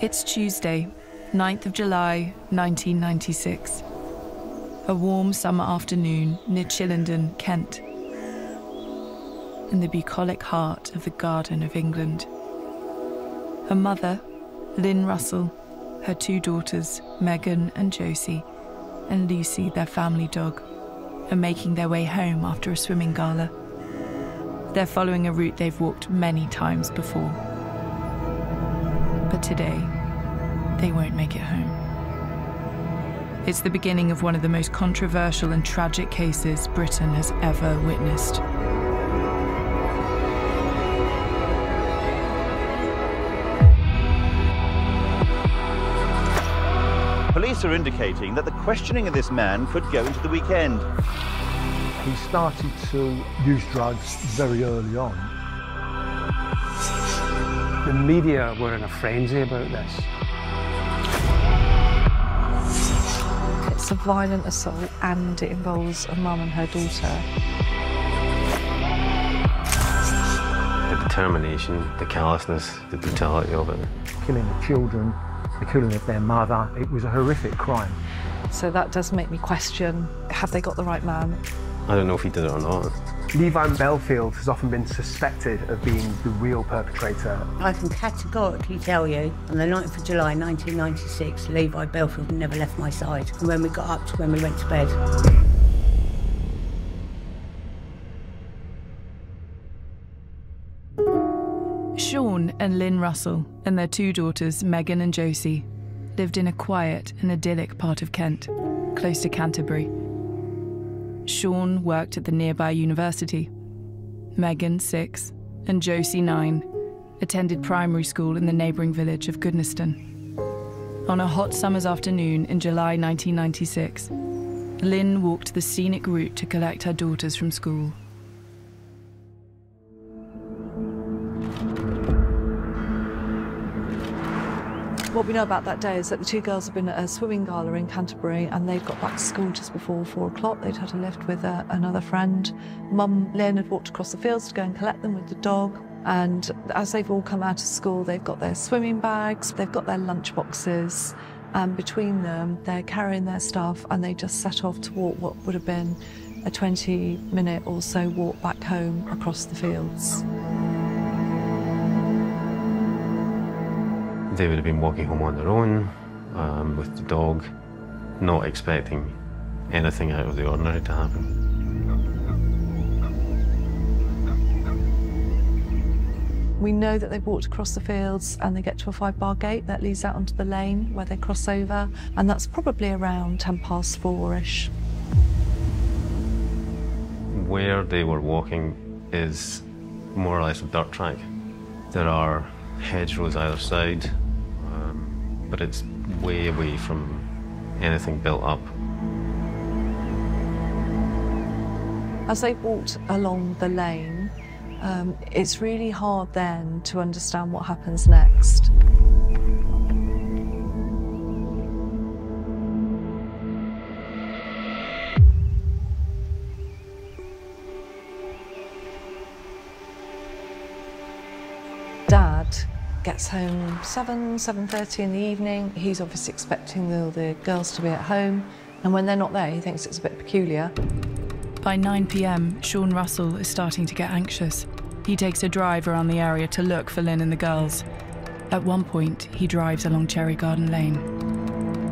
It's Tuesday, 9th of July, 1996. A warm summer afternoon near Chillenden, Kent. In the bucolic heart of the Garden of England. Her mother, Lin Russell, her two daughters, Megan and Josie, and Lucy, their family dog, are making their way home after a swimming gala. They're following a route they've walked many times before. But today, they won't make it home. It's the beginning of one of the most controversial and tragic cases Britain has ever witnessed. Police are indicating that the questioning of this man could go into the weekend. He started to use drugs very early on. The media were in a frenzy about this. It's a violent assault and it involves a mum and her daughter. The determination, the callousness, the brutality of it. Killing the children, the killing of their mother. It was a horrific crime. So that does make me question, have they got the right man? I don't know if he did it or not. Levi Bellfield has often been suspected of being the real perpetrator. I can categorically tell you, on the 9th of July 1996, Levi Bellfield never left my side from when we got up to when we went to bed. Shaun and Lin Russell and their two daughters, Megan and Josie, lived in a quiet and idyllic part of Kent, close to Canterbury. Shaun worked at the nearby university. Megan, six, and Josie, nine, attended primary school in the neighbouring village of Goodnestone. On a hot summer's afternoon in July 1996, Lin walked the scenic route to collect her daughters from school. What we know about that day is that the two girls have been at a swimming gala in Canterbury and they'd got back to school just before four o'clock. They'd had a lift with uh, another friend. Mum, Lin, had walked across the fields to go and collect them with the dog. And as they've all come out of school, they've got their swimming bags, they've got their lunch boxes, and between them, they're carrying their stuff and they just set off to walk what would have been a 20 minute or so walk back home across the fields. They would have been walking home on their own um, with the dog, not expecting anything out of the ordinary to happen. We know that they've walked across the fields and they get to a five bar gate that leads out onto the lane where they cross over, and that's probably around 10 past four ish. Where they were walking is more or less a dirt track. There are hedgerows either side, but it's way away from anything built up. As they walked along the lane, um, it's really hard then to understand what happens next. Gets home 7, 7.30 in the evening. He's obviously expecting the, the girls to be at home. And when they're not there, he thinks it's a bit peculiar. By 9 pm, Shaun Russell is starting to get anxious. He takes a drive around the area to look for Lin and the girls. At one point, he drives along Cherry Garden Lane.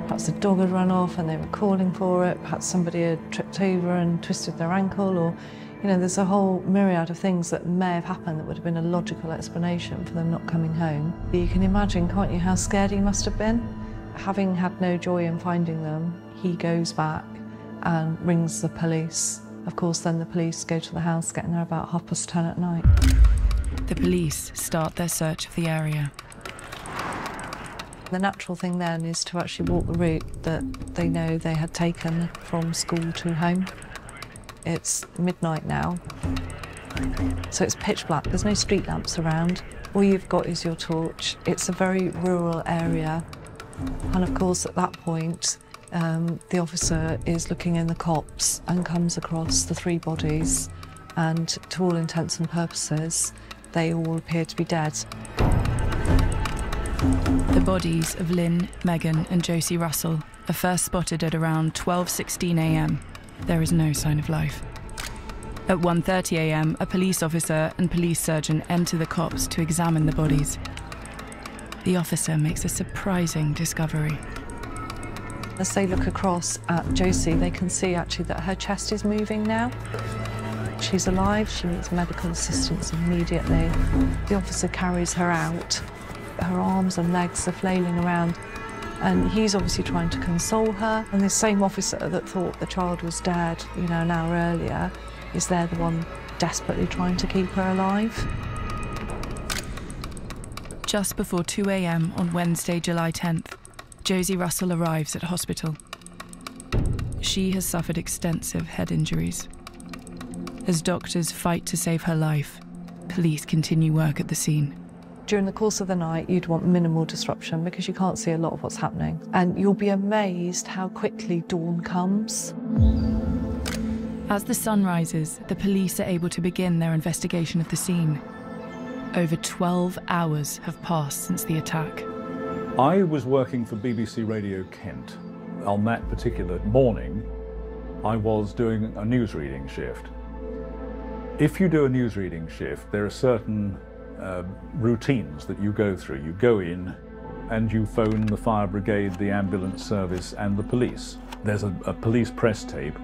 Perhaps the dog had run off and they were calling for it. Perhaps somebody had tripped over and twisted their ankle, or, you know, there's a whole myriad of things that may have happened that would have been a logical explanation for them not coming home. You can imagine, can't you, how scared he must have been? Having had no joy in finding them, he goes back and rings the police. Of course, then the police go to the house, getting there about half past ten at night. The police start their search of the area. The natural thing then is to actually walk the route that they know they had taken from school to home. It's midnight now, so it's pitch black. There's no street lamps around. All you've got is your torch. It's a very rural area. And of course, at that point, um, the officer is looking in the copse and comes across the three bodies, and to all intents and purposes, they all appear to be dead. The bodies of Lin, Megan, and Josie Russell are first spotted at around 12:16 a.m. There is no sign of life. At 1:30 a.m., a police officer and police surgeon enter the copse to examine the bodies. The officer makes a surprising discovery. As they look across at Josie, they can see actually that her chest is moving now. She's alive, she needs medical assistance immediately. The officer carries her out. Her arms and legs are flailing around, and he's obviously trying to console her. And the same officer that thought the child was dead, you know, an hour earlier, is there the one desperately trying to keep her alive. Just before 2 a.m. on Wednesday, July 10th, Josie Russell arrives at hospital. She has suffered extensive head injuries. As doctors fight to save her life, police continue work at the scene. During the course of the night, you'd want minimal disruption because you can't see a lot of what's happening. And you'll be amazed how quickly dawn comes. As the sun rises, the police are able to begin their investigation of the scene. Over 12 hours have passed since the attack. I was working for BBC Radio Kent. On that particular morning, I was doing a news reading shift. If you do a news reading shift, there are certain uh, routines that you go through. You go in and you phone the fire brigade, the ambulance service, and the police. There's a, a police press tape,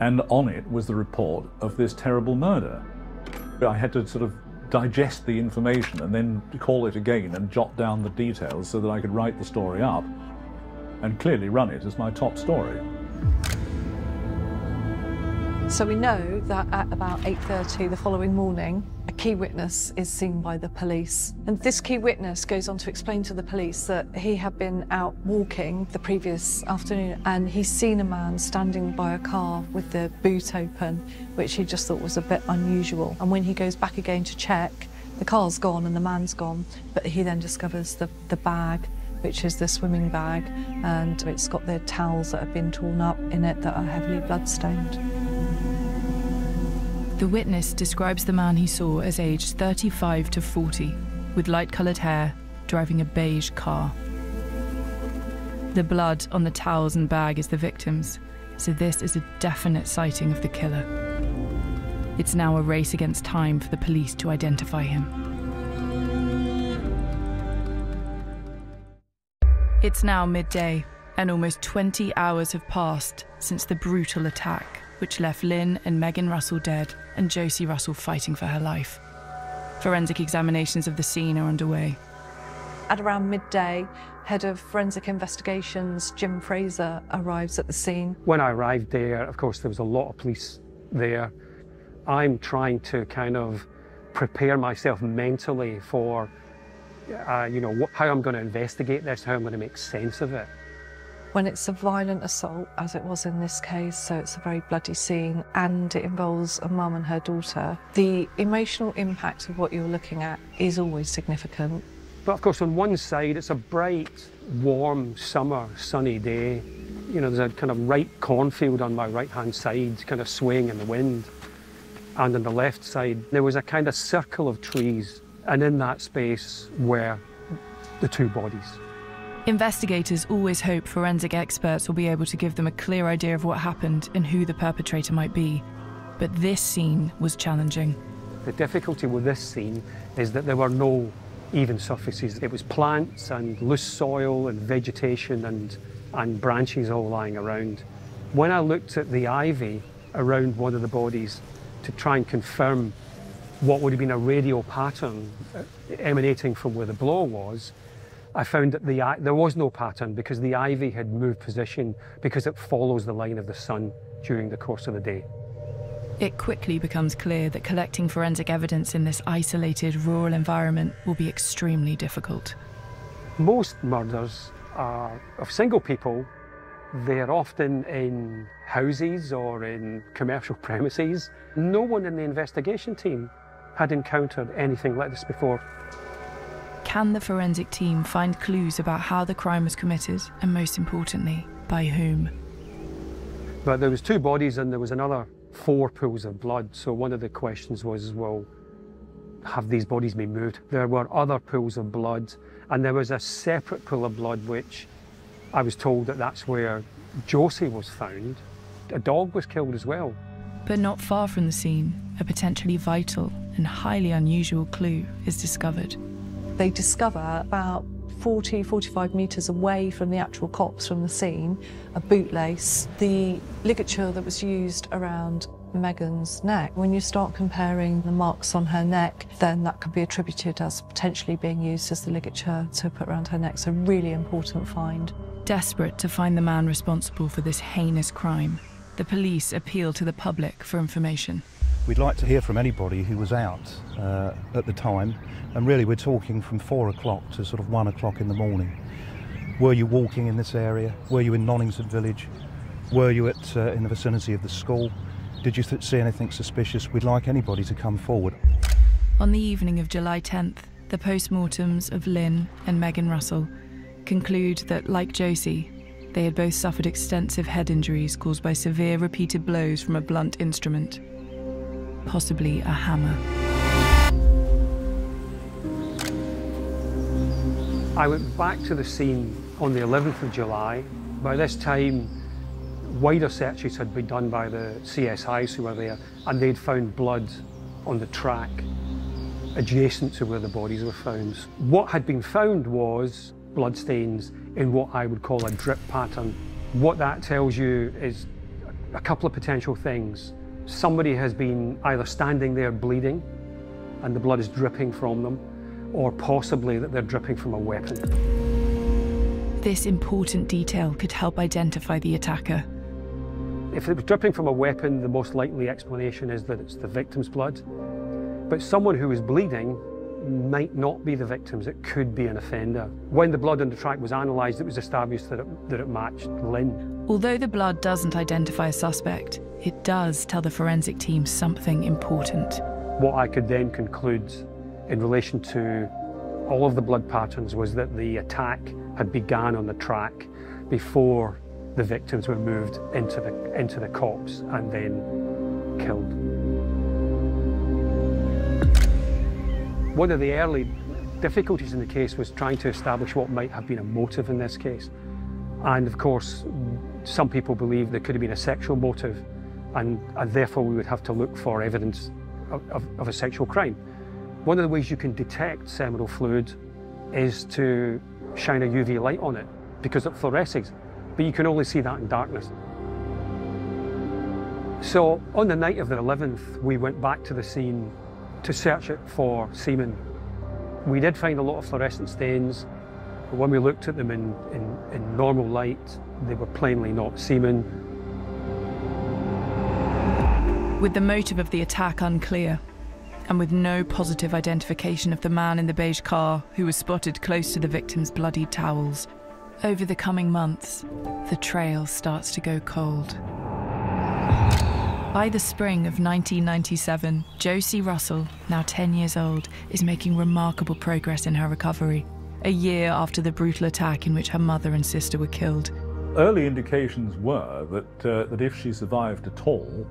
and on it was the report of this terrible murder. I had to sort of digest the information and then call it again and jot down the details so that I could write the story up and clearly run it as my top story. So we know that at about 8.30 the following morning, key witness is seen by the police. And this key witness goes on to explain to the police that he had been out walking the previous afternoon and he's seen a man standing by a car with the boot open, which he just thought was a bit unusual. And when he goes back again to check, the car's gone and the man's gone, but he then discovers the, the bag which is the swimming bag, and it's got the towels that have been torn up in it that are heavily bloodstained. The witness describes the man he saw as aged 35 to 40, with light coloured hair, driving a beige car. The blood on the towels and bag is the victim's, so this is a definite sighting of the killer. It's now a race against time for the police to identify him. It's now midday, and almost 20 hours have passed since the brutal attack, which left Lin and Megan Russell dead and Josie Russell fighting for her life. Forensic examinations of the scene are underway. At around midday, head of forensic investigations Jim Fraser arrives at the scene. When I arrived there, of course, there was a lot of police there. I'm trying to kind of prepare myself mentally for uh, you know, how I'm going to investigate this, how I'm going to make sense of it. When it's a violent assault, as it was in this case, so it's a very bloody scene, and it involves a mum and her daughter, the emotional impact of what you're looking at is always significant. But of course, on one side, it's a bright, warm, summer, sunny day. You know, there's a kind of ripe cornfield on my right hand side, kind of swaying in the wind. And on the left side, there was a kind of circle of trees and in that space were the two bodies. Investigators always hope forensic experts will be able to give them a clear idea of what happened and who the perpetrator might be. But this scene was challenging. The difficulty with this scene is that there were no even surfaces. It was plants and loose soil and vegetation and, and branches all lying around. When I looked at the ivy around one of the bodies to try and confirm what would have been a radial pattern emanating from where the blow was, I found that the, there was no pattern because the ivy had moved position because it follows the line of the sun during the course of the day. It quickly becomes clear that collecting forensic evidence in this isolated rural environment will be extremely difficult. Most murders are of single people. They're often in houses or in commercial premises. No one in the investigation team had encountered anything like this before. Can the forensic team find clues about how the crime was committed and most importantly, by whom? But there was two bodies and there was another four pools of blood. So one of the questions was, well, have these bodies been moved. There were other pools of blood, and there was a separate pool of blood which I was told that that's where Josie was found. A dog was killed as well. But not far from the scene, a potentially vital and highly unusual clue is discovered. They discover about 40, 45 metres away from the actual copse from the scene, a bootlace, the ligature that was used around Megan's neck. When you start comparing the marks on her neck, then that could be attributed as potentially being used as the ligature to put around her neck. So really important find. Desperate to find the man responsible for this heinous crime, the police appeal to the public for information. We'd like to hear from anybody who was out uh, at the time, and really we're talking from four o'clock to sort of one o'clock in the morning. Were you walking in this area? Were you in Nonington Village? Were you at, uh, in the vicinity of the school? Did you see anything suspicious? We'd like anybody to come forward. On the evening of July 10th, the post-mortems of Lin and Megan Russell conclude that, like Josie, they had both suffered extensive head injuries caused by severe repeated blows from a blunt instrument, possibly a hammer. I went back to the scene on the 11th of July. By this time, wider searches had been done by the CSIs who were there, and they'd found blood on the track adjacent to where the bodies were found. What had been found was bloodstains in what I would call a drip pattern. What that tells you is a couple of potential things. Somebody has been either standing there bleeding and the blood is dripping from them, or possibly that they're dripping from a weapon. This important detail could help identify the attacker. If it was dripping from a weapon, the most likely explanation is that it's the victim's blood. But someone who is bleeding might not be the victims, it could be an offender. When the blood on the track was analysed, it was established that it, that it matched Lin. Although the blood doesn't identify a suspect, it does tell the forensic team something important. What I could then conclude in relation to all of the blood patterns was that the attack had begun on the track before the victims were moved into the, into the copse and then killed. One of the early difficulties in the case was trying to establish what might have been a motive in this case. And of course, some people believe there could have been a sexual motive, and, and therefore we would have to look for evidence of, of, of a sexual crime. One of the ways you can detect seminal fluid is to shine a UV light on it because it fluoresces, but you can only see that in darkness. So on the night of the 11th, we went back to the scene to search it for semen. We did find a lot of fluorescent stains, but when we looked at them in, in, in normal light, they were plainly not semen. With the motive of the attack unclear, and with no positive identification of the man in the beige car who was spotted close to the victim's bloodied towels, over the coming months, the trail starts to go cold. By the spring of 1997, Josie Russell, now 10 years old, is making remarkable progress in her recovery, a year after the brutal attack in which her mother and sister were killed. Early indications were that, uh, that if she survived at all,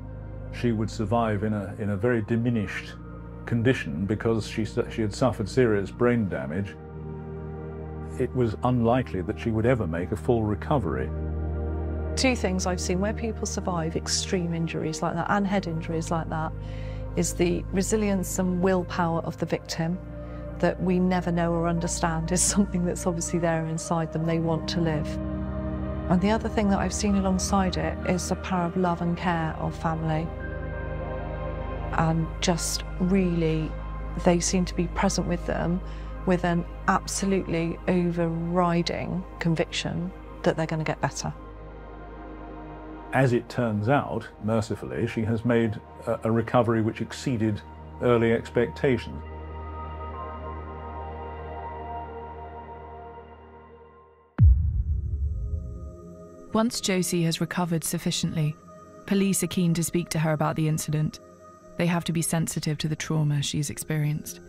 she would survive in a, in a very diminished condition because she, she had suffered serious brain damage. It was unlikely that she would ever make a full recovery. Two things I've seen where people survive extreme injuries like that and head injuries like that is the resilience and willpower of the victim that we never know or understand is something that's obviously there inside them. They want to live. And the other thing that I've seen alongside it is the power of love and care of family. And just really, they seem to be present with them with an absolutely overriding conviction that they're going to get better. As it turns out, mercifully, she has made a, a recovery which exceeded early expectations. Once Josie has recovered sufficiently, police are keen to speak to her about the incident. They have to be sensitive to the trauma she's experienced.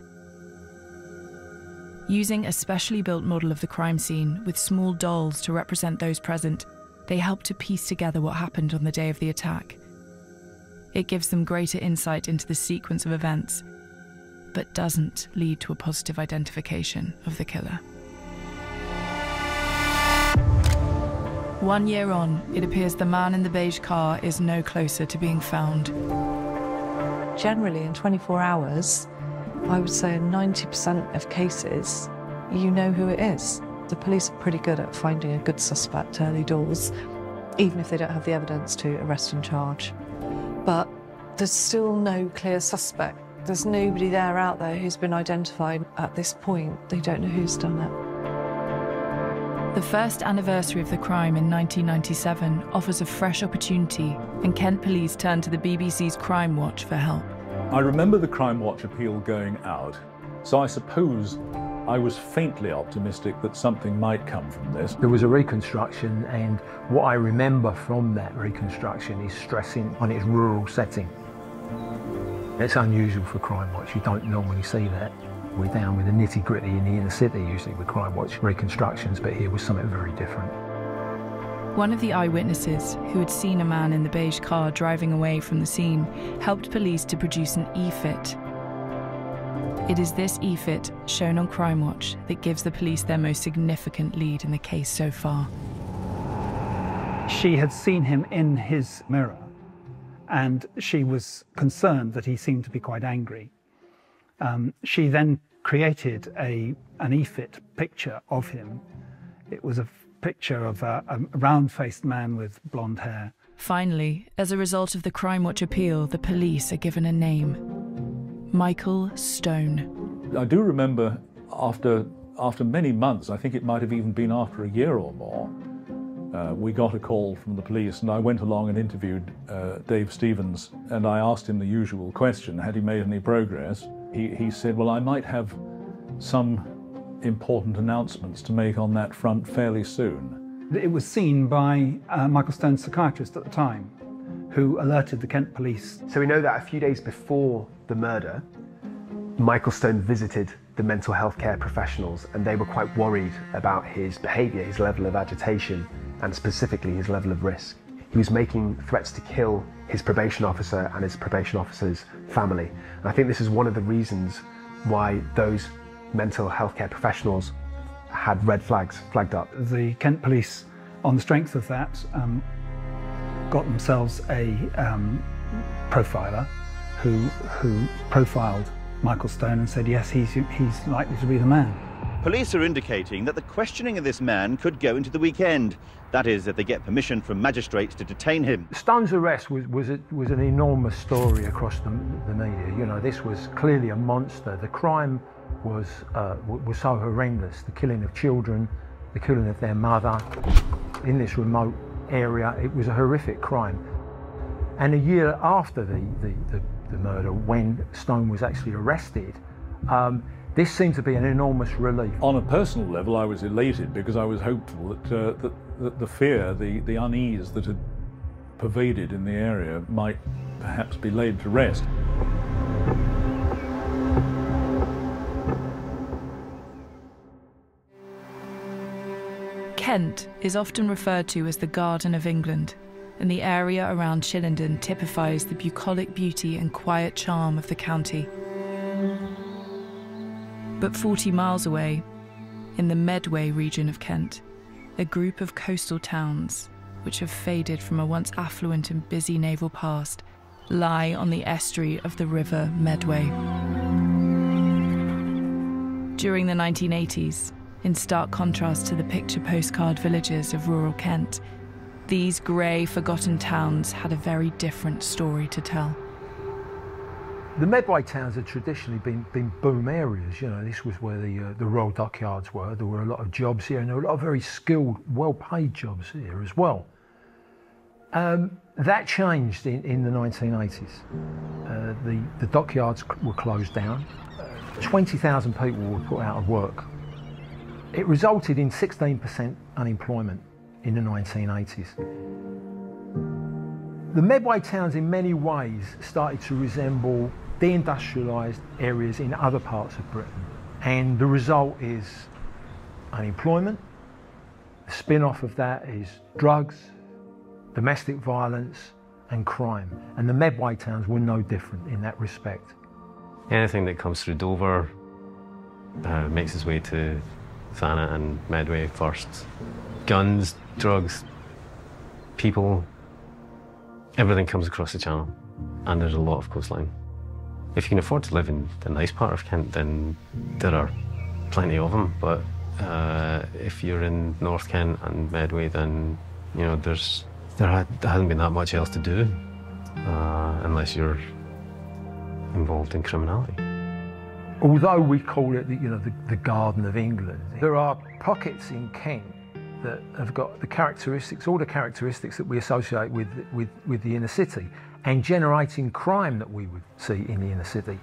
Using a specially built model of the crime scene with small dolls to represent those present, they help to piece together what happened on the day of the attack. It gives them greater insight into the sequence of events but doesn't lead to a positive identification of the killer. One year on, it appears the man in the beige car is no closer to being found. Generally, in 24 hours, I would say in 90% of cases, you know who it is. The police are pretty good at finding a good suspect early doors, even if they don't have the evidence to arrest and charge. But there's still no clear suspect. There's nobody there out there who's been identified at this point. They don't know who's done it. The first anniversary of the crime in 1997 offers a fresh opportunity, and Kent police turn to the BBC's Crimewatch for help. I remember the Crimewatch appeal going out, so I suppose I was faintly optimistic that something might come from this. There was a reconstruction, and what I remember from that reconstruction is stressing on its rural setting. It's unusual for Crimewatch, you don't normally see that. We're down with the nitty gritty in the inner city usually with Crimewatch reconstructions, but here was something very different. One of the eyewitnesses, who had seen a man in the beige car driving away from the scene, helped police to produce an e-fit. It is this e-fit, shown on Crimewatch, that gives the police their most significant lead in the case so far. She had seen him in his mirror, and she was concerned that he seemed to be quite angry. Um, she then created a, an e-fit picture of him. It was a picture of a, a round-faced man with blonde hair. Finally, as a result of the Crimewatch appeal, the police are given a name. Michael Stone. I do remember after, after many months, I think it might have even been after a year or more, uh, we got a call from the police and I went along and interviewed uh, Dave Stevens and I asked him the usual question, had he made any progress? He, he said, well, I might have some important announcements to make on that front fairly soon. It was seen by uh, Michael Stone's psychiatrist at the time, who alerted the Kent police. So we know that a few days before the murder, Michael Stone visited the mental health care professionals and they were quite worried about his behaviour, his level of agitation, and specifically his level of risk. He was making threats to kill his probation officer and his probation officer's family. And I think this is one of the reasons why those mental health care professionals had red flags flagged up. The Kent police, on the strength of that, um, got themselves a um, profiler who, who profiled Michael Stone and said, yes, he's, he's likely to be the man. Police are indicating that the questioning of this man could go into the weekend. That is, if they get permission from magistrates to detain him. Stone's arrest was, was, a, was an enormous story across the, the media. You know, this was clearly a monster. The crime was, uh, was so horrendous. The killing of children, the killing of their mother in this remote area. It was a horrific crime. And a year after the, the, the, the murder, when Stone was actually arrested, um, this seemed to be an enormous relief. On a personal level, I was elated because I was hopeful that, uh, that, that the fear, the, the unease that had pervaded in the area might perhaps be laid to rest. Kent is often referred to as the Garden of England, and the area around Chillenden typifies the bucolic beauty and quiet charm of the county. But 40 miles away, in the Medway region of Kent, a group of coastal towns, which have faded from a once affluent and busy naval past, lie on the estuary of the River Medway. During the 1980s, in stark contrast to the picture postcard villages of rural Kent, these grey, forgotten towns had a very different story to tell. The Medway towns had traditionally been, been boom areas. You know, this was where the, uh, the Royal Dockyards were. There were a lot of jobs here, and there were a lot of very skilled, well-paid jobs here as well. Um, that changed in, in the 1980s. Uh, the, the dockyards were closed down. Uh, 20,000 people were put out of work. It resulted in 16% unemployment in the 1980s. The Medway towns in many ways started to resemble deindustrialised areas in other parts of Britain. And the result is unemployment. The spin-off of that is drugs, domestic violence and crime. And the Medway towns were no different in that respect. Anything that comes through Dover uh, makes its way to Thanet and Medway first. Guns, drugs, people, everything comes across the channel, and there's a lot of coastline. If you can afford to live in the nice part of Kent, then there are plenty of them. But uh, if you're in North Kent and Medway, then you know there's there, there hasn't been that much else to do uh, unless you're involved in criminality. Although we call it, the, you know, the, the Garden of England, there are pockets in Kent that have got the characteristics, all the characteristics that we associate with, with, with the inner city and generating crime that we would see in the inner city.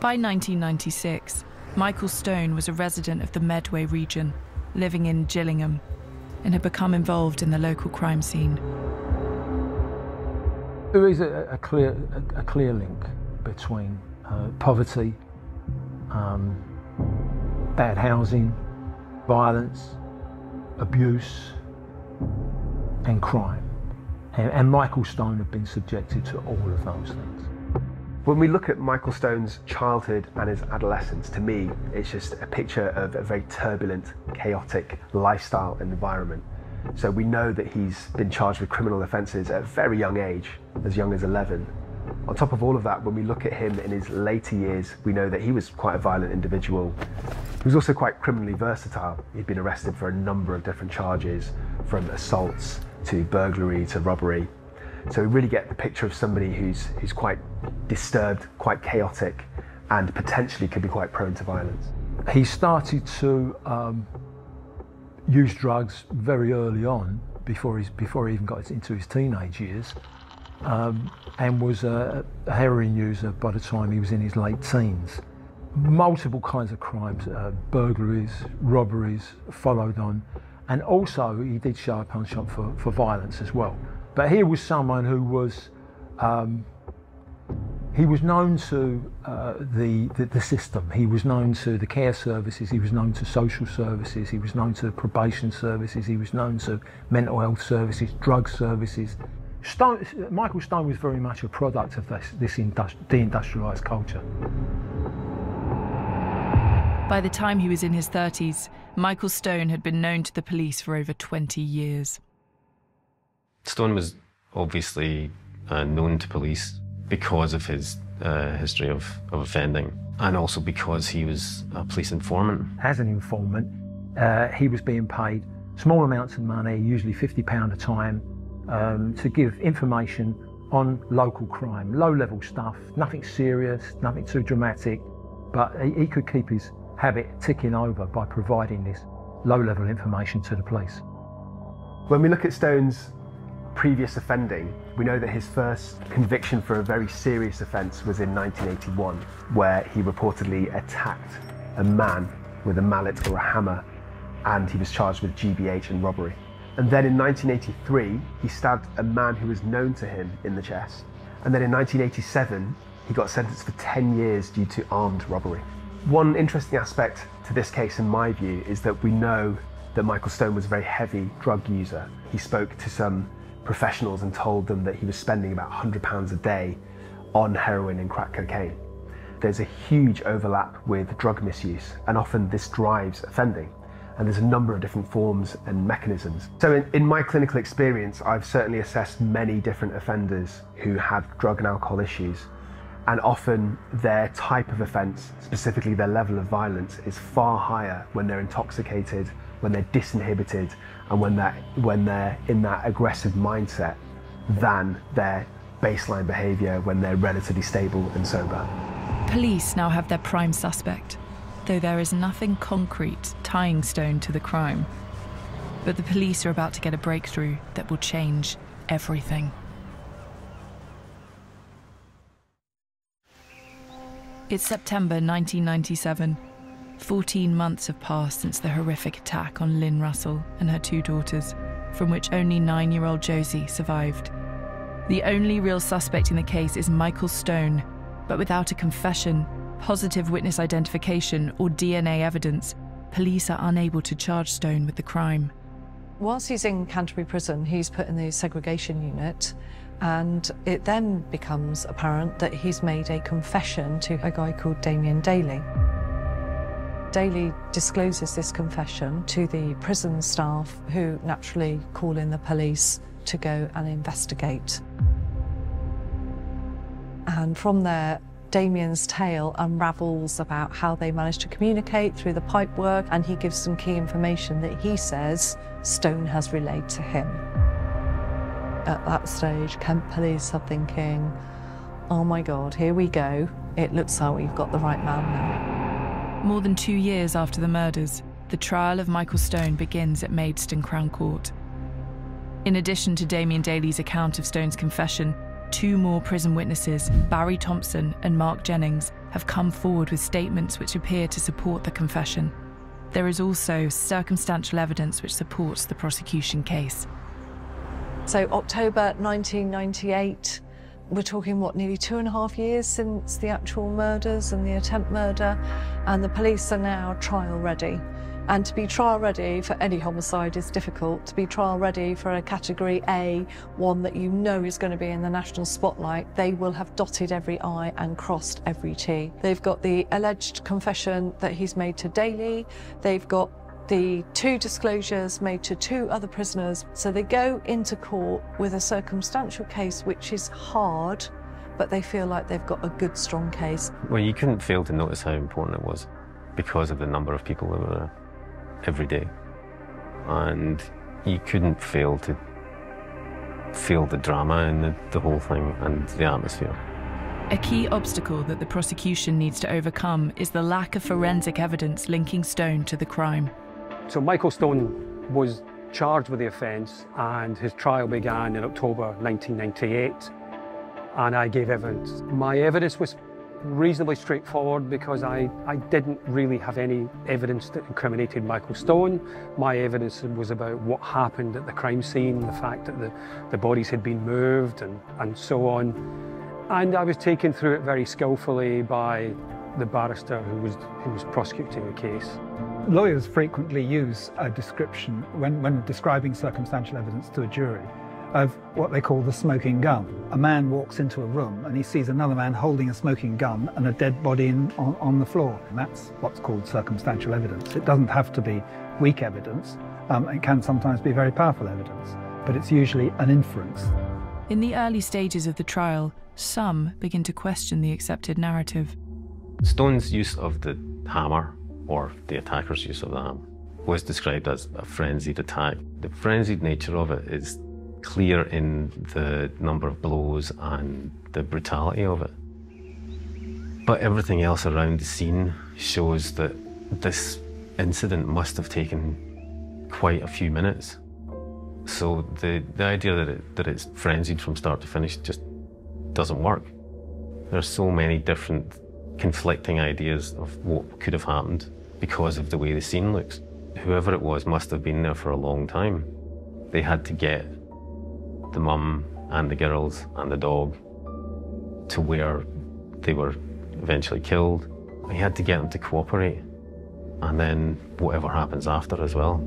By 1996, Michael Stone was a resident of the Medway region, living in Gillingham, and had become involved in the local crime scene. There is a, a clear, a, a, clear link between uh, poverty, um, bad housing, violence, abuse, and crime. And, and Michael Stone had been subjected to all of those things. When we look at Michael Stone's childhood and his adolescence, to me, it's just a picture of a very turbulent, chaotic lifestyle and environment. So we know that he's been charged with criminal offences at a very young age, as young as 11. On top of all of that, when we look at him in his later years, we know that he was quite a violent individual. He was also quite criminally versatile. He'd been arrested for a number of different charges, from assaults to burglary to robbery. So we really get the picture of somebody who's, who's quite disturbed, quite chaotic, and potentially could be quite prone to violence. He started to um, use drugs very early on, before, he's, before he even got into his teenage years, um, and was a, a, heroin user by the time he was in his late teens. Multiple kinds of crimes, uh, burglaries, robberies followed on, and also he did show a punch up for, for violence as well. But here was someone who was, um, he was known to uh, the, the, the system. He was known to the care services. He was known to social services. He was known to probation services. He was known to mental health services, drug services. Stone, Michael Stone was very much a product of this, this industri- deindustrialised culture. By the time he was in his 30s, Michael Stone had been known to the police for over 20 years. Stone was obviously uh, known to police because of his uh, history of, of offending and also because he was a police informant. As an informant, uh, he was being paid small amounts of money, usually £50 a time, um, to give information on local crime, low level stuff, nothing serious, nothing too dramatic, but he, he could keep his habit ticking over by providing this low level information to the police. When we look at Stone's previous offending, we know that his first conviction for a very serious offence was in 1981, where he reportedly attacked a man with a mallet or a hammer, and he was charged with GBH and robbery. And then in 1983, he stabbed a man who was known to him in the chest. And then in 1987, he got sentenced for 10 years due to armed robbery. One interesting aspect to this case, in my view, is that we know that Michael Stone was a very heavy drug user. He spoke to some professionals and told them that he was spending about £100 a day on heroin and crack cocaine. There's a huge overlap with drug misuse, and often this drives offending. And there's a number of different forms and mechanisms. So, in, in my clinical experience, I've certainly assessed many different offenders who have drug and alcohol issues. And often their type of offence, specifically their level of violence, is far higher when they're intoxicated, when they're disinhibited, and when they're, when they're in that aggressive mindset than their baseline behaviour when they're relatively stable and sober. Police now have their prime suspect, though there is nothing concrete tying Stone to the crime. But the police are about to get a breakthrough that will change everything. It's September 1997. 14 months have passed since the horrific attack on Lin Russell and her two daughters, from which only nine year old Josie survived. The only real suspect in the case is Michael Stone, but without a confession, positive witness identification, or DNA evidence, police are unable to charge Stone with the crime. Whilst he's in Canterbury Prison, he's put in the segregation unit And it then becomes apparent that he's made a confession to a guy called Damien Daly. Daly discloses this confession to the prison staff, who naturally call in the police to go and investigate. And from there, Damien's tale unravels about how they managed to communicate through the pipework, and he gives some key information that he says Stone has relayed to him. At that stage, Kent police are thinking, oh my God, here we go. It looks like we've got the right man now. More than two years after the murders, the trial of Michael Stone begins at Maidstone Crown Court. In addition to Damien Daly's account of Stone's confession, two more prison witnesses, Barry Thompson and Mark Jennings, have come forward with statements which appear to support the confession. There is also circumstantial evidence which supports the prosecution case. So, October 1998, we're talking, what, nearly two and a half years since the actual murders and the attempt murder, and the police are now trial ready. And to be trial ready for any homicide is difficult. To be trial ready for a category A, one that you know is going to be in the national spotlight, they will have dotted every I and crossed every T. They've got the alleged confession that he's made to Daly. They've got the two disclosures made to two other prisoners. So they go into court with a circumstantial case, which is hard, but they feel like they've got a good, strong case. Well, you couldn't fail to notice how important it was because of the number of people that were there every day. And you couldn't fail to feel the drama in the, the whole thing and the atmosphere. A key obstacle that the prosecution needs to overcome is the lack of forensic evidence linking Stone to the crime. So Michael Stone was charged with the offence and his trial began in October 1998 and I gave evidence. My evidence was reasonably straightforward because I, I didn't really have any evidence that incriminated Michael Stone. My evidence was about what happened at the crime scene, the fact that the, the bodies had been moved and, and so on. And I was taken through it very skillfully by the barrister who was, who was prosecuting the case. Lawyers frequently use a description when, when describing circumstantial evidence to a jury of what they call the smoking gun. A man walks into a room and he sees another man holding a smoking gun and a dead body in, on, on the floor. And that's what's called circumstantial evidence. It doesn't have to be weak evidence. Um, it can sometimes be very powerful evidence, but it's usually an inference. In the early stages of the trial, some begin to question the accepted narrative. Stone's use of the hammer, or the attacker's use of the hammer, was described as a frenzied attack. The frenzied nature of it is clear in the number of blows and the brutality of it. But everything else around the scene shows that this incident must have taken quite a few minutes. So the, the idea that, it, that it's frenzied from start to finish just doesn't work. There's so many different conflicting ideas of what could have happened because of the way the scene looks. Whoever it was must have been there for a long time. They had to get the mum and the girls and the dog to where they were eventually killed. We had to get them to cooperate, and then whatever happens after as well.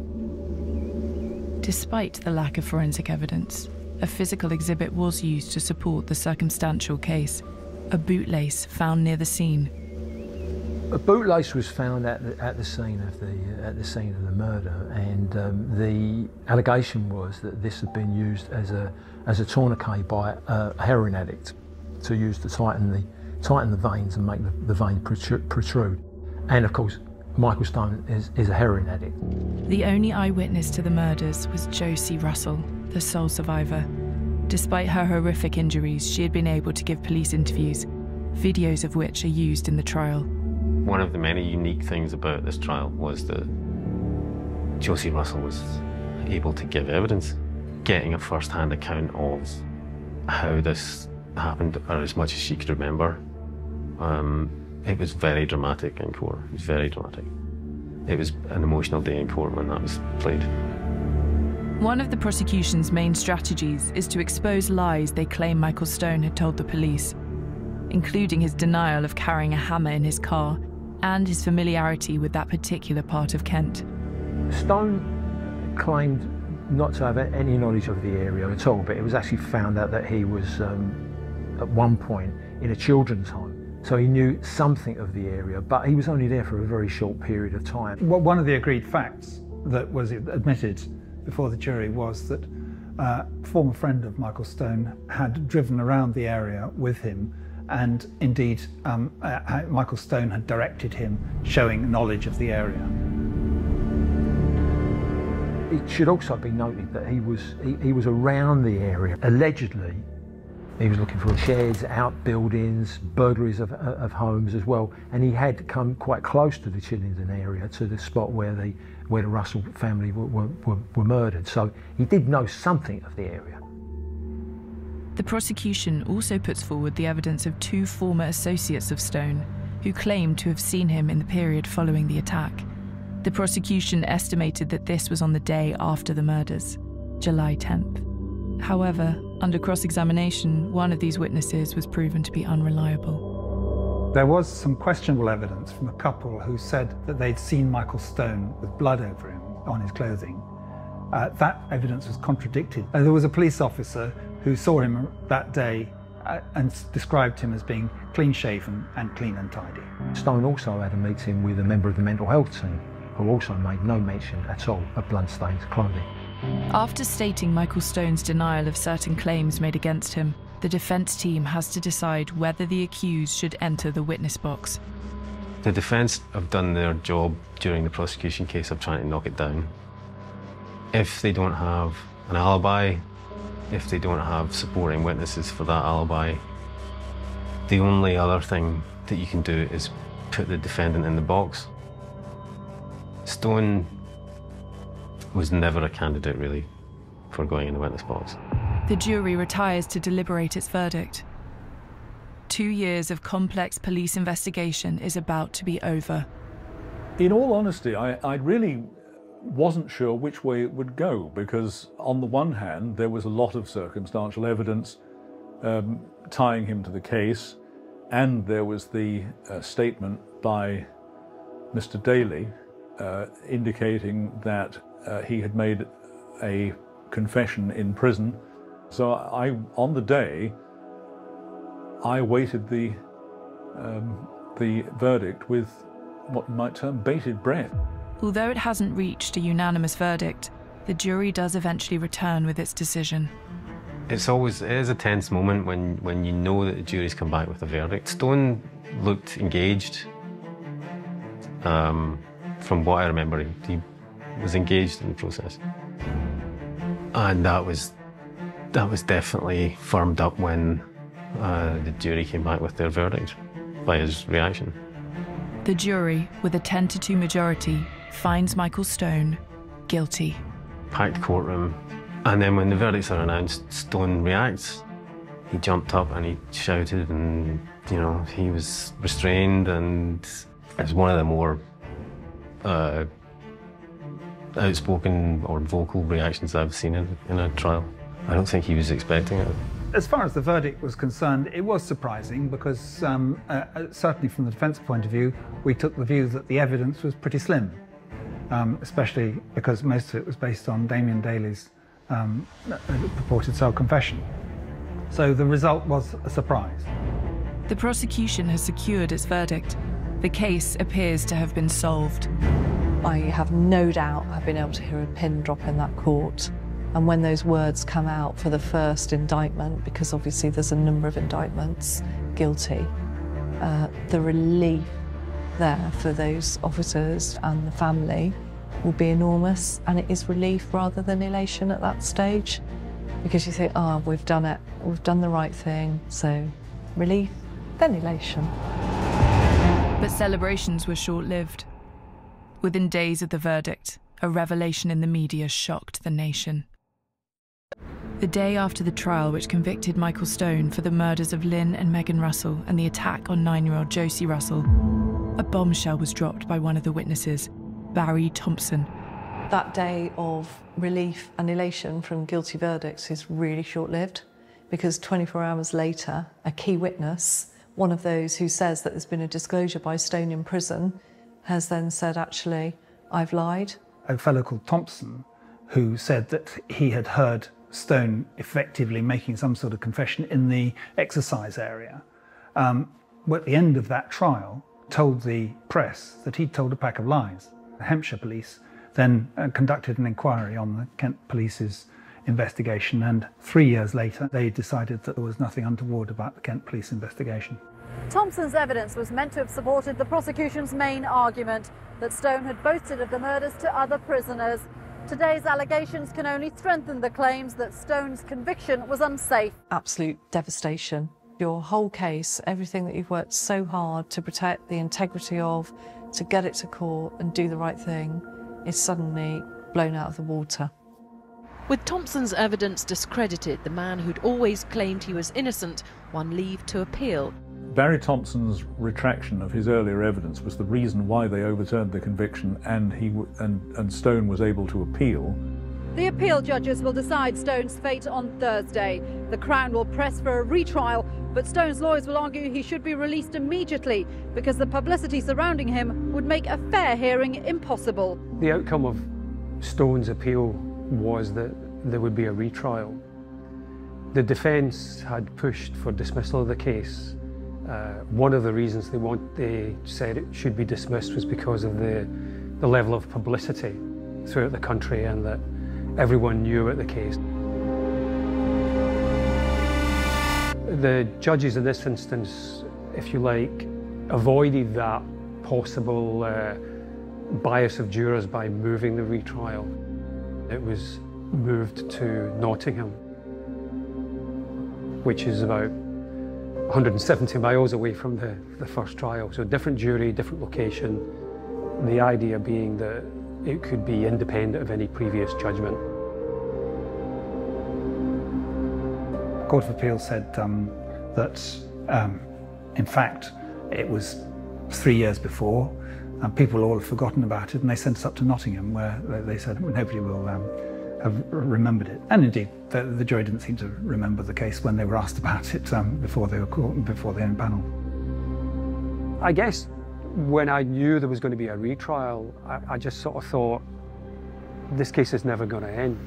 Despite the lack of forensic evidence, a physical exhibit was used to support the circumstantial case a bootlace found near the scene. A bootlace was found at the, at the scene of the at the scene of the murder, and um, the allegation was that this had been used as a as a tourniquet by a heroin addict to use to tighten the tighten the veins and make the, the vein protrude. And of course, Michael Stone is, is a heroin addict. The only eyewitness to the murders was Josie Russell, the sole survivor. Despite her horrific injuries, she had been able to give police interviews, videos of which are used in the trial. One of the many unique things about this trial was that Josie Russell was able to give evidence, getting a first hand account of how this happened, or as much as she could remember. Um, it was very dramatic in court. It was very dramatic. It was an emotional day in court when that was played. One of the prosecution's main strategies is to expose lies they claim Michael Stone had told the police, including his denial of carrying a hammer in his car and his familiarity with that particular part of Kent. Stone claimed not to have any knowledge of the area at all, but it was actually found out that he was um, at one point in a children's home. So he knew something of the area, but he was only there for a very short period of time. Well, one of the agreed facts that was admitted before the jury was that uh, a former friend of Michael Stone had driven around the area with him and indeed um, uh, Michael Stone had directed him showing knowledge of the area. It should also be noted that he was he, he was around the area allegedly he was looking for sheds, outbuildings, burglaries of, of, homes as well, and he had come quite close to the Chillenden area, to the spot where the where the Russell family were, were, were murdered. So he did know something of the area. The prosecution also puts forward the evidence of two former associates of Stone, who claimed to have seen him in the period following the attack. The prosecution estimated that this was on the day after the murders, July 10th. However, under cross examination, one of these witnesses was proven to be unreliable. There was some questionable evidence from a couple who said that they'd seen Michael Stone with blood over him on his clothing. Uh, that evidence was contradicted. Uh, there was a police officer who saw him that day uh, and described him as being clean shaven and clean and tidy. Stone also had a meeting with a member of the mental health team who also made no mention at all of bloodstained clothing. After stating Michael Stone's denial of certain claims made against him, the defence team has to decide whether the accused should enter the witness box. The defence have done their job during the prosecution case of trying to knock it down. If they don't have an alibi, if they don't have supporting witnesses for that alibi, the only other thing that you can do is put the defendant in the box. Stone was never a candidate, really, for going in the witness box. The jury retires to deliberate its verdict. Two years of complex police investigation is about to be over. In all honesty, I, I really wasn't sure which way it would go because, on the one hand, there was a lot of circumstantial evidence um, tying him to the case, and there was the uh, statement by Mr. Daly uh, indicating that uh, he had made a confession in prison. So I, on the day, I waited the um, the verdict with what you might term bated breath. Although it hasn't reached a unanimous verdict, the jury does eventually return with its decision. It's always it is a tense moment when when you know that the jury's come back with a verdict. Stone looked engaged. Um, from what I remember, he was engaged in the process. And that was that was definitely firmed up when uh, the jury came back with their verdict by his reaction. The jury, with a 10 to 2 majority, finds Michael Stone guilty. Packed courtroom. And then when the verdicts are announced, Stone reacts. He jumped up and he shouted, and, you know, he was restrained, and it's one of the more uh, outspoken or vocal reactions I've seen in, in a trial. I don't think he was expecting it. As far as the verdict was concerned, it was surprising because, um, uh, uh, certainly from the defence point of view, we took the view that the evidence was pretty slim, um, especially because most of it was based on Damien Daly's um, uh, purported self confession. So the result was a surprise. The prosecution has secured its verdict. The case appears to have been solved. I have no doubt I've been able to hear a pin drop in that court. And when those words come out for the first indictment, because obviously there's a number of indictments, guilty, uh, the relief there for those officers and the family will be enormous. And it is relief rather than elation at that stage. Because you think, oh, ah, we've done it, we've done the right thing. So relief, then elation. But celebrations were short lived. Within days of the verdict, a revelation in the media shocked the nation. The day after the trial, which convicted Michael Stone for the murders of Lin and Megan Russell and the attack on nine year old Josie Russell, a bombshell was dropped by one of the witnesses, Barry Thompson. That day of relief and elation from guilty verdicts is really short lived because 24 hours later, a key witness, one of those who says that there's been a disclosure by Stone in prison, has then said, actually, I've lied. A fellow called Thompson, who said that he had heard Stone effectively making some sort of confession in the exercise area. Um, at the end of that trial, told the press that he'd told a pack of lies. The Hampshire police then uh, conducted an inquiry on the Kent police's investigation, and three years later, they decided that there was nothing untoward about the Kent police investigation. Thompson's evidence was meant to have supported the prosecution's main argument that Stone had boasted of the murders to other prisoners. Today's allegations can only strengthen the claims that Stone's conviction was unsafe. Absolute devastation. Your whole case, everything that you've worked so hard to protect the integrity of, to get it to court and do the right thing, is suddenly blown out of the water. With Thompson's evidence discredited, the man who'd always claimed he was innocent won leave to appeal. Barry Thompson's retraction of his earlier evidence was the reason why they overturned the conviction and, he and, and Stone was able to appeal. The appeal judges will decide Stone's fate on Thursday. The Crown will press for a retrial, but Stone's lawyers will argue he should be released immediately because the publicity surrounding him would make a fair hearing impossible. The outcome of Stone's appeal was that there would be a retrial. The defence had pushed for dismissal of the case. Uh, one of the reasons they want they said it should be dismissed was because of the the level of publicity throughout the country and that everyone knew about the case. The judges in this instance, if you like, avoided that possible uh, bias of jurors by moving the retrial. It was moved to Nottingham, which is about 170 miles away from the, the first trial. So different jury, different location. The idea being that it could be independent of any previous judgment. Court of Appeal said um, that, um, in fact, it was three years before, and people all had forgotten about it, and they sent us up to Nottingham, where they said nobody will um, have remembered it. And indeed, the, the, jury didn't seem to remember the case when they were asked about it um, before they were caught, before they panel. I guess when I knew there was going to be a retrial, I, I just sort of thought, this case is never going to end.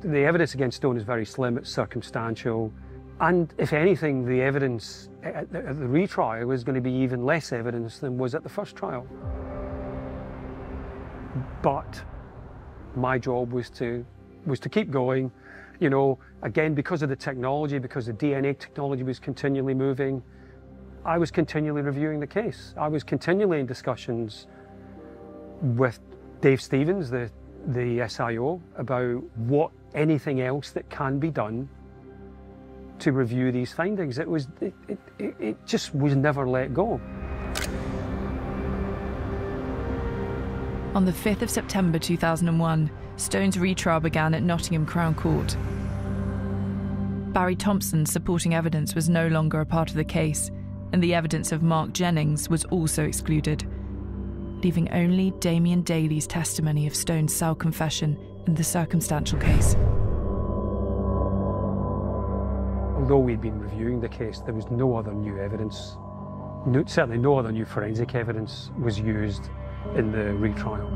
The evidence against Stone is very slim, it's circumstantial, and if anything, the evidence at the, at the retrial is going to be even less evidence than was at the first trial. But my job was to was to keep going. You know, again, because of the technology, because the DNA technology was continually moving, I was continually reviewing the case. I was continually in discussions with Dave Stevens, the, the SIO, about what anything else that can be done to review these findings. It was, it, it, it just was never let go. On the 5th of September 2001, Stone's retrial began at Nottingham Crown Court. Barry Thompson's supporting evidence was no longer a part of the case, and the evidence of Mark Jennings was also excluded, leaving only Damien Daly's testimony of Stone's cell confession in the circumstantial case. Although we'd been reviewing the case, there was no other new evidence. No, certainly no other new forensic evidence was used in the retrial.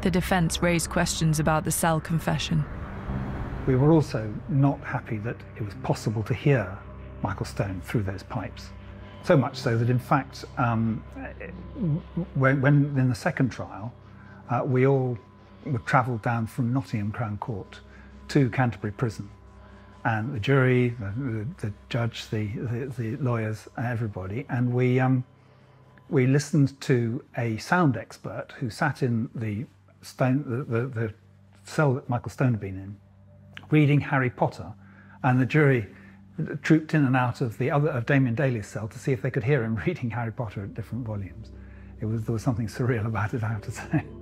The defence raised questions about the cell confession. We were also not happy that it was possible to hear Michael Stone through those pipes. So much so that, in fact, um, when, when, in the second trial, uh, we all were travelled down from Nottingham Crown Court to Canterbury Prison. And the jury, the, the, judge, the, the, the, lawyers, everybody, and we, um, we listened to a sound expert who sat in the, stone, the, the cell that Michael Stone had been in, reading Harry Potter, and the jury trooped in and out of the other of Damien Daly's cell to see if they could hear him reading Harry Potter at different volumes. It was there was something surreal about it, I have to say.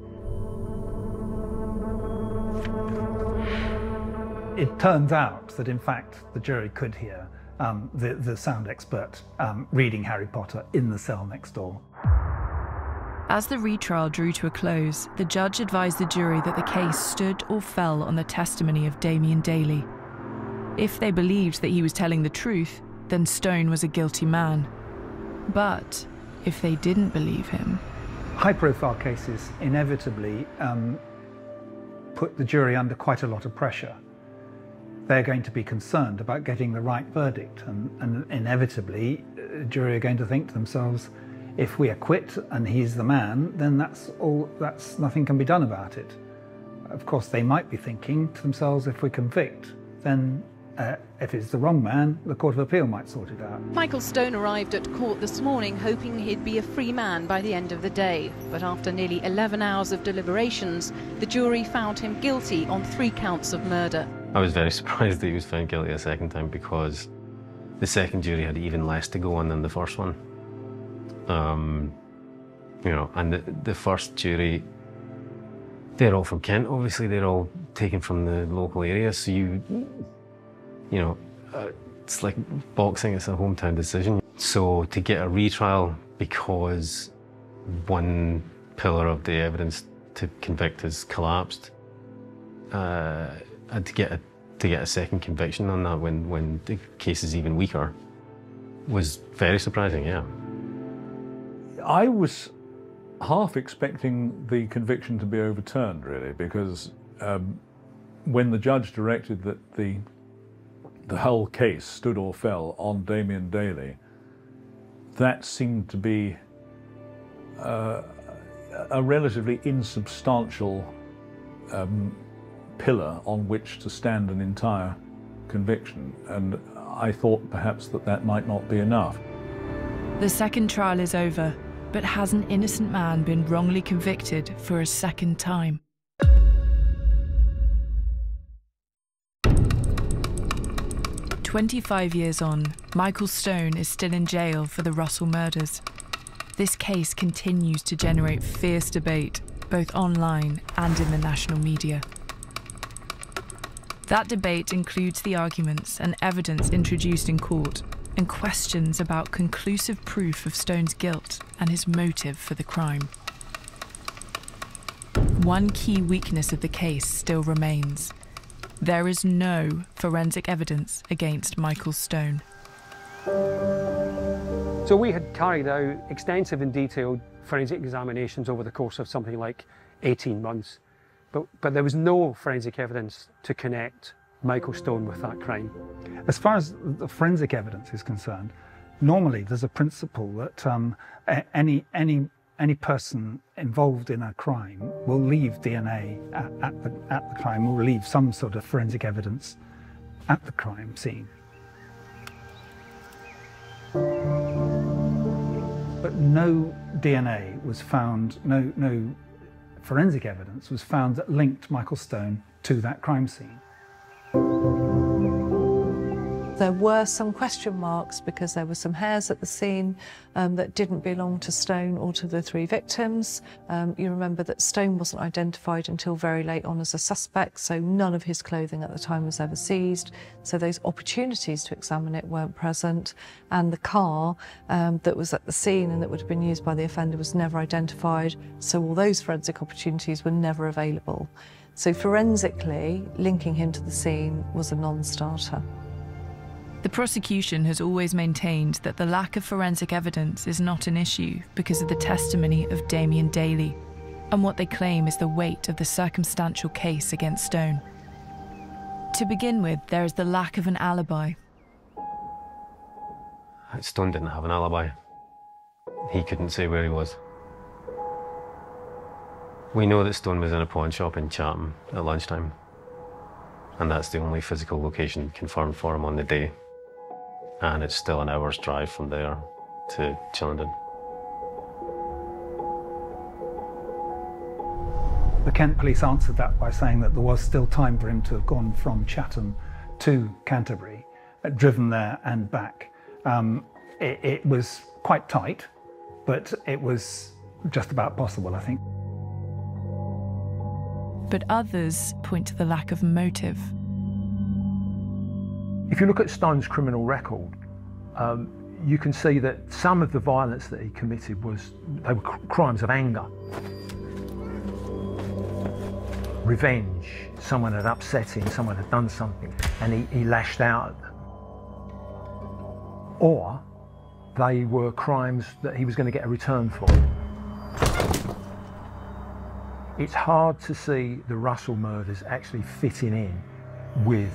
It turns out that in fact the jury could hear um, the, the sound expert um, reading Harry Potter in the cell next door. As the retrial drew to a close, the judge advised the jury that the case stood or fell on the testimony of Damien Daly. If they believed that he was telling the truth, then Stone was a guilty man. But if they didn't believe him, high profile cases inevitably um, put the jury under quite a lot of pressure. They're going to be concerned about getting the right verdict, and, and inevitably, the jury are going to think to themselves, if we acquit and he's the man, then that's all. That's nothing can be done about it. Of course, they might be thinking to themselves, if we convict, then uh, if it's the wrong man, the Court of Appeal might sort it out. Michael Stone arrived at court this morning hoping he'd be a free man by the end of the day. But after nearly 11 hours of deliberations, the jury found him guilty on three counts of murder. I was very surprised that he was found guilty a second time because the second jury had even less to go on than the first one. Um, you know, and the, the first jury, they're all from Kent, obviously, they're all taken from the local area, so you, you know, uh, it's like boxing, it's a hometown decision. So to get a retrial because one pillar of the evidence to convict has collapsed, uh, and to get a to get a second conviction on that when when the case is even weaker was very surprising. Yeah. I was half expecting the conviction to be overturned, really, because um, when the judge directed that the the whole case stood or fell on Damien Daly, that seemed to be uh, a relatively insubstantial um, pillar on which to stand an entire conviction, and I thought perhaps that that might not be enough. The second trial is over, but has an innocent man been wrongly convicted for a second time? Twenty-five years on, Michael Stone is still in jail for the Russell murders. This case continues to generate fierce debate, both online and in the national media. That debate includes the arguments and evidence introduced in court and questions about conclusive proof of Stone's guilt and his motive for the crime. One key weakness of the case still remains. There is no forensic evidence against Michael Stone. So we had carried out extensive and detailed forensic examinations over the course of something like 18 months, but, but there was no forensic evidence to connect Michael Stone with that crime. As far as the forensic evidence is concerned, normally there's a principle that um, any any any person involved in a crime will leave DNA at, at, the, at the crime, will leave some sort of forensic evidence at the crime scene. But no DNA was found, no, no forensic evidence was found that linked Michael Stone to that crime scene. There were some question marks because there were some hairs at the scene um, that didn't belong to Stone or to the three victims. Um, you remember that Stone wasn't identified until very late on as a suspect, so none of his clothing at the time was ever seized. So those opportunities to examine it weren't present. And the car um, that was at the scene and that would have been used by the offender was never identified. So all those forensic opportunities were never available. So forensically, linking him to the scene was a non-starter. The prosecution has always maintained that the lack of forensic evidence is not an issue because of the testimony of Damien Daly and what they claim is the weight of the circumstantial case against Stone. To begin with, there is the lack of an alibi. Stone didn't have an alibi. He couldn't say where he was. We know that Stone was in a pawn shop in Chatham at lunchtime, and that's the only physical location confirmed for him on the day and it's still an hour's drive from there to Chillenden. The Kent police answered that by saying that there was still time for him to have gone from Chatham to Canterbury, uh, driven there and back. Um, it, it was quite tight, but it was just about possible, I think. But others point to the lack of motive. If you look at Stone's criminal record, um, you can see that some of the violence that he committed was they were crimes of anger, revenge. Someone had upset him, someone had done something, and he, he lashed out at them. Or they were crimes that he was going to get a return for. it's hard to see the Russell murders actually fitting in with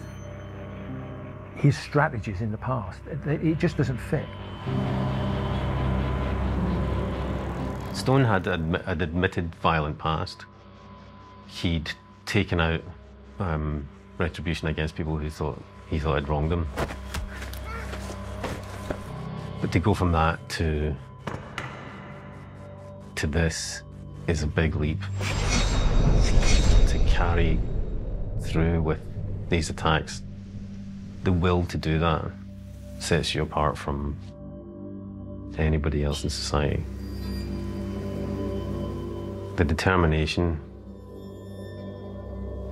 his strategies in the past. It, just doesn't fit. Stone had an admitted violent past. He'd taken out um, retribution against people who thought he thought had wronged them. But to go from that to to this is a big leap. To carry through with these attacks, the will to do that sets you apart from anybody else in society. The determination,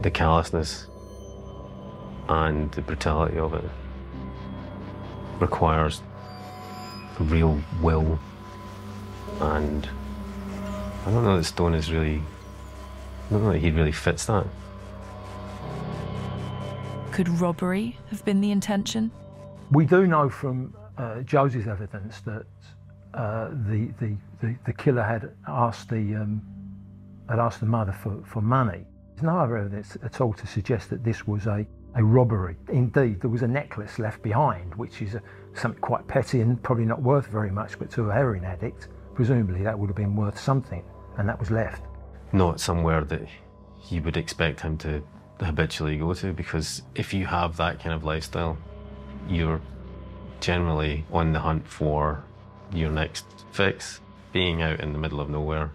the callousness, and the brutality of it requires real will and I don't know that Stone is really I don't know that he really fits that. Could robbery have been the intention? We do know from uh, Josie's evidence that uh, the, the, the, the killer had asked the, um, had asked the mother for, for money. There's no other evidence at all to suggest that this was a, a robbery. Indeed, there was a necklace left behind, which is a, something quite petty and probably not worth very much, but to a heroin addict, presumably that would have been worth something, and that was left. Not somewhere that you would expect him to habitually go to because if you have that kind of lifestyle, you're generally on the hunt for your next fix. Being out in the middle of nowhere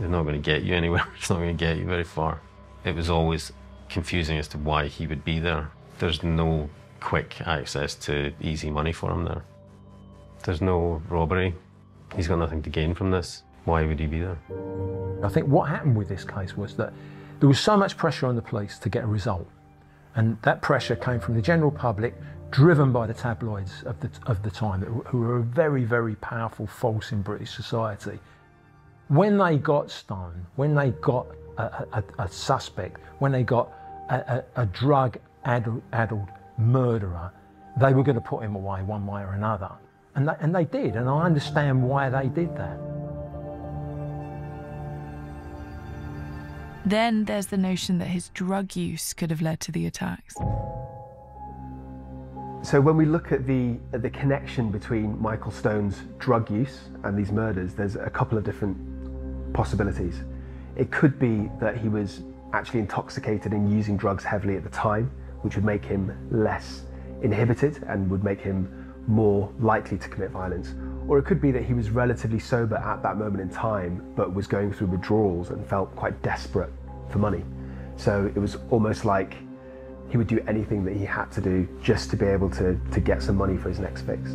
is not going to get you anywhere. It's not going to get you very far. It was always confusing as to why he would be there. There's no quick access to easy money for him there. There's no robbery. He's got nothing to gain from this. Why would he be there? I think what happened with this case was that there was so much pressure on the police to get a result. And that pressure came from the general public, driven by the tabloids of the, of the time, who were a very, very powerful force in British society. When they got Stone, when they got a, a, a suspect, when they got a, a drug addled murderer, they were going to put him away one way or another. And they, and they did, and I understand why they did that. Then there's the notion that his drug use could have led to the attacks. So when we look at the at the connection between Michael Stone's drug use and these murders, there's a couple of different possibilities. It could be that he was actually intoxicated and using drugs heavily at the time, which would make him less inhibited and would make him more likely to commit violence. Or it could be that he was relatively sober at that moment in time, but was going through withdrawals and felt quite desperate for money. So it was almost like he would do anything that he had to do just to be able to, to get some money for his next fix.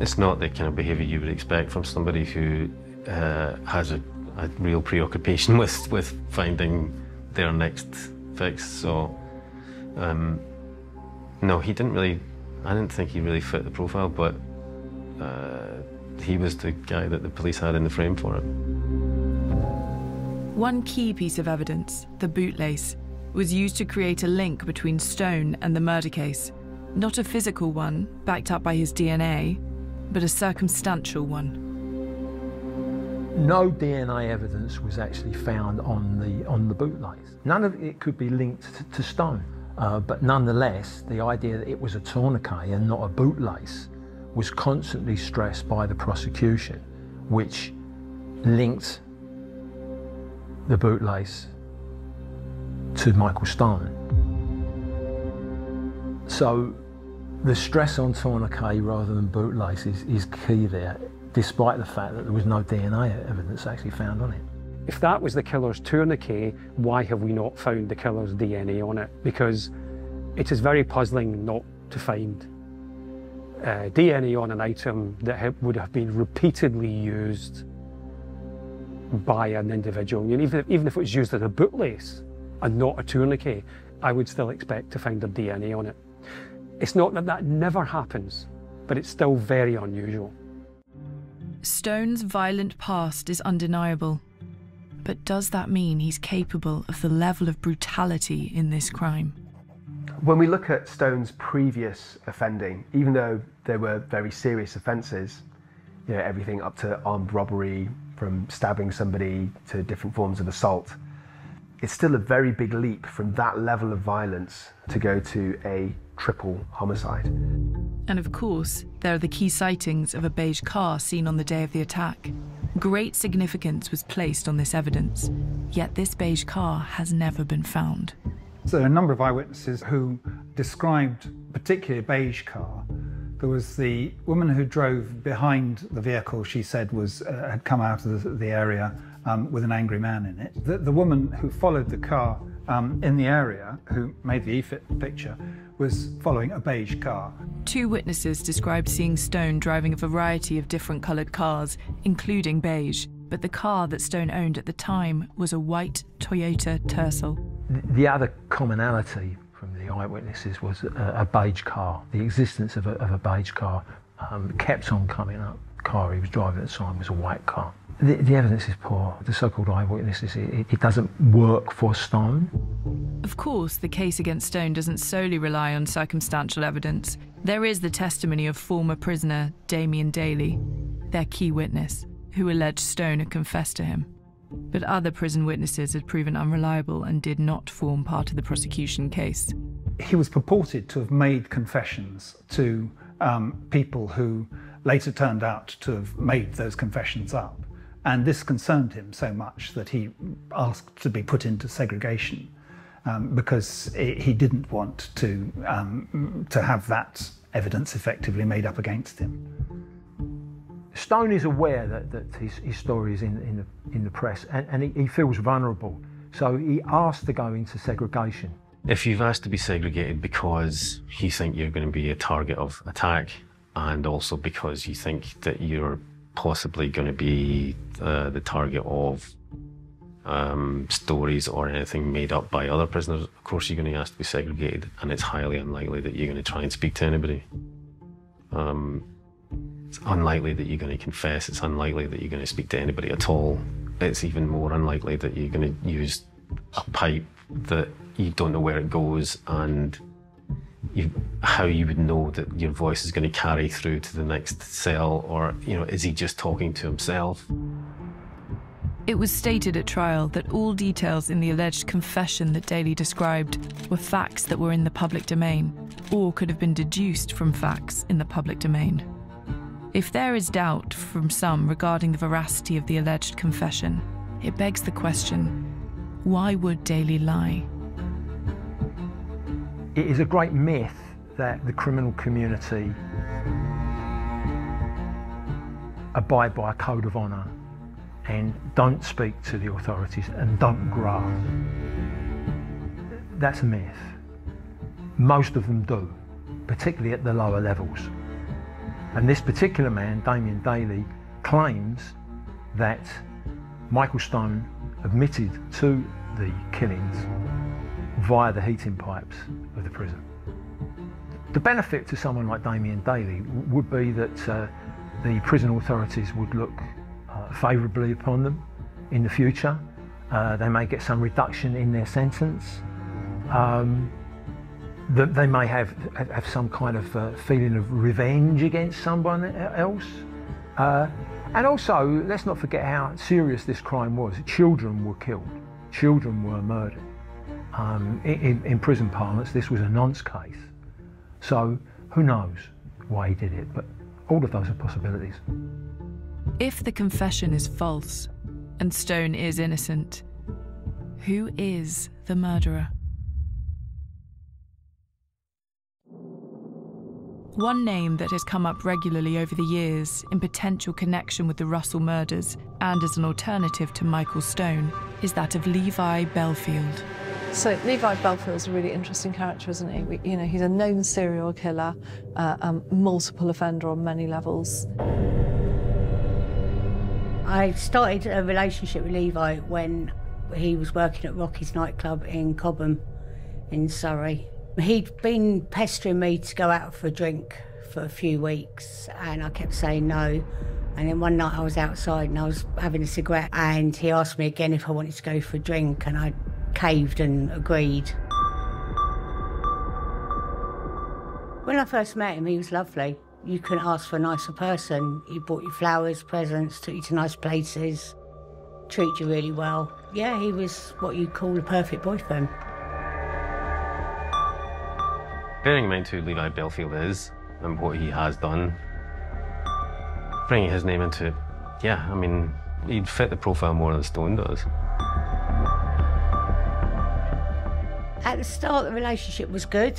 It's not the kind of behaviour you would expect from somebody who uh, has a, a real preoccupation with, with finding their next fix. So, um, no, he didn't really I didn't think he really fit the profile, but uh, he was the guy that the police had in the frame for it. One key piece of evidence, the bootlace, was used to create a link between Stone and the murder case. Not a physical one, backed up by his DNA, but a circumstantial one. No DNA evidence was actually found on the on the bootlace. None of it could be linked to, to Stone. Uh, but nonetheless, the idea that it was a tourniquet and not a bootlace was constantly stressed by the prosecution, which linked the bootlace to Michael Stone. So the stress on tourniquet rather than bootlace is, is key there, despite the fact that there was no DNA evidence actually found on it. If that was the killer's tourniquet, why have we not found the killer's DNA on it? Because it is very puzzling not to find uh, DNA on an item that ha would have been repeatedly used by an individual. And even, if, even if it was used as a bootlace and not a tourniquet, I would still expect to find their DNA on it. It's not that that never happens, but it's still very unusual. Stone's violent past is undeniable. But does that mean he's capable of the level of brutality in this crime? When we look at Stone's previous offending, even though there were very serious offences, you know, everything up to armed robbery, from stabbing somebody to different forms of assault, it's still a very big leap from that level of violence to go to a triple homicide. And of course, there are the key sightings of a beige car seen on the day of the attack. Great significance was placed on this evidence, yet this beige car has never been found. So there are a number of eyewitnesses who described a beige car. There was the woman who drove behind the vehicle, she said was uh, had come out of the, the area um, with an angry man in it. The, the woman who followed the car um, in the area, who made the EFIT picture, was following a beige car. Two witnesses described seeing Stone driving a variety of different coloured cars, including beige, but the car that Stone owned at the time was a white Toyota Tercel. The other commonality from the eyewitnesses was a, a beige car. The existence of a, of a beige car um, kept on coming up. The car he was driving at the time was a white car. The, the evidence is poor. The so-called eyewitnesses, it, it doesn't work for Stone. Of course, the case against Stone doesn't solely rely on circumstantial evidence. There is the testimony of former prisoner Damien Daly, their key witness, who alleged Stone had confessed to him. But other prison witnesses had proven unreliable and did not form part of the prosecution case. He was purported to have made confessions to um, people who later turned out to have made those confessions up. And this concerned him so much that he asked to be put into segregation um, because it, he didn't want to, um, to have that evidence effectively made up against him. Stone is aware that, that his, his story is in, in, the, in the press and, and he, he feels vulnerable. So he asked to go into segregation. If you've asked to be segregated because you think you're going to be a target of attack and also because you think that you're possibly going to be uh, the target of um, stories or anything made up by other prisoners, of course you're going to ask to be segregated, and it's highly unlikely that you're going to try and speak to anybody. Um, it's unlikely that you're going to confess. It's unlikely that you're going to speak to anybody at all. It's even more unlikely that you're going to use a pipe that you don't know where it goes and you, how you would know that your voice is going to carry through to the next cell, or you know, is he just talking to himself? It was stated at trial that all details in the alleged confession that Daly described were facts that were in the public domain, or could have been deduced from facts in the public domain. If there is doubt from some regarding the veracity of the alleged confession, it begs the question why would Daly lie? It is a great myth that the criminal community abide by a code of honour and don't speak to the authorities and don't grow. That's a myth. Most of them do, particularly at the lower levels. And this particular man, Damien Daly, claims that Michael Stone admitted to the killings via the heating pipes of the prison. The benefit to someone like Damien Daly would be that uh, the prison authorities would look uh, favourably upon them in the future. Uh, they may get some reduction in their sentence. Um, that they may have have some kind of uh, feeling of revenge against someone else. Uh, and also, let's not forget how serious this crime was. Children were killed. Children were murdered. Um, in, in, prison parlance, this was a nonce case. So who knows why he did it, but all of those are possibilities. If the confession is false and Stone is innocent, who is the murderer? One name that has come up regularly over the years in potential connection with the Russell murders and as an alternative to Michael Stone is that of Levi Bellfield. So Levi Bellfield's a really interesting character, isn't he? We, you know, he's a known serial killer, uh, um, multiple offender on many levels. I started a relationship with Levi when he was working at Rocky's nightclub in Cobham in Surrey. He'd been pestering me to go out for a drink for a few weeks, and I kept saying no. And then one night I was outside and I was having a cigarette, and he asked me again if I wanted to go for a drink, and I caved and agreed. When I first met him, he was lovely. You couldn't ask for a nicer person. He bought you flowers, presents, took you to nice places, treat you really well. Yeah, he was what you'd call a perfect boyfriend. Bearing in mind who Levi Bellfield is and what he has done, bringing his name into it, yeah, I mean, he'd fit the profile more than Stone does. At the start, the relationship was good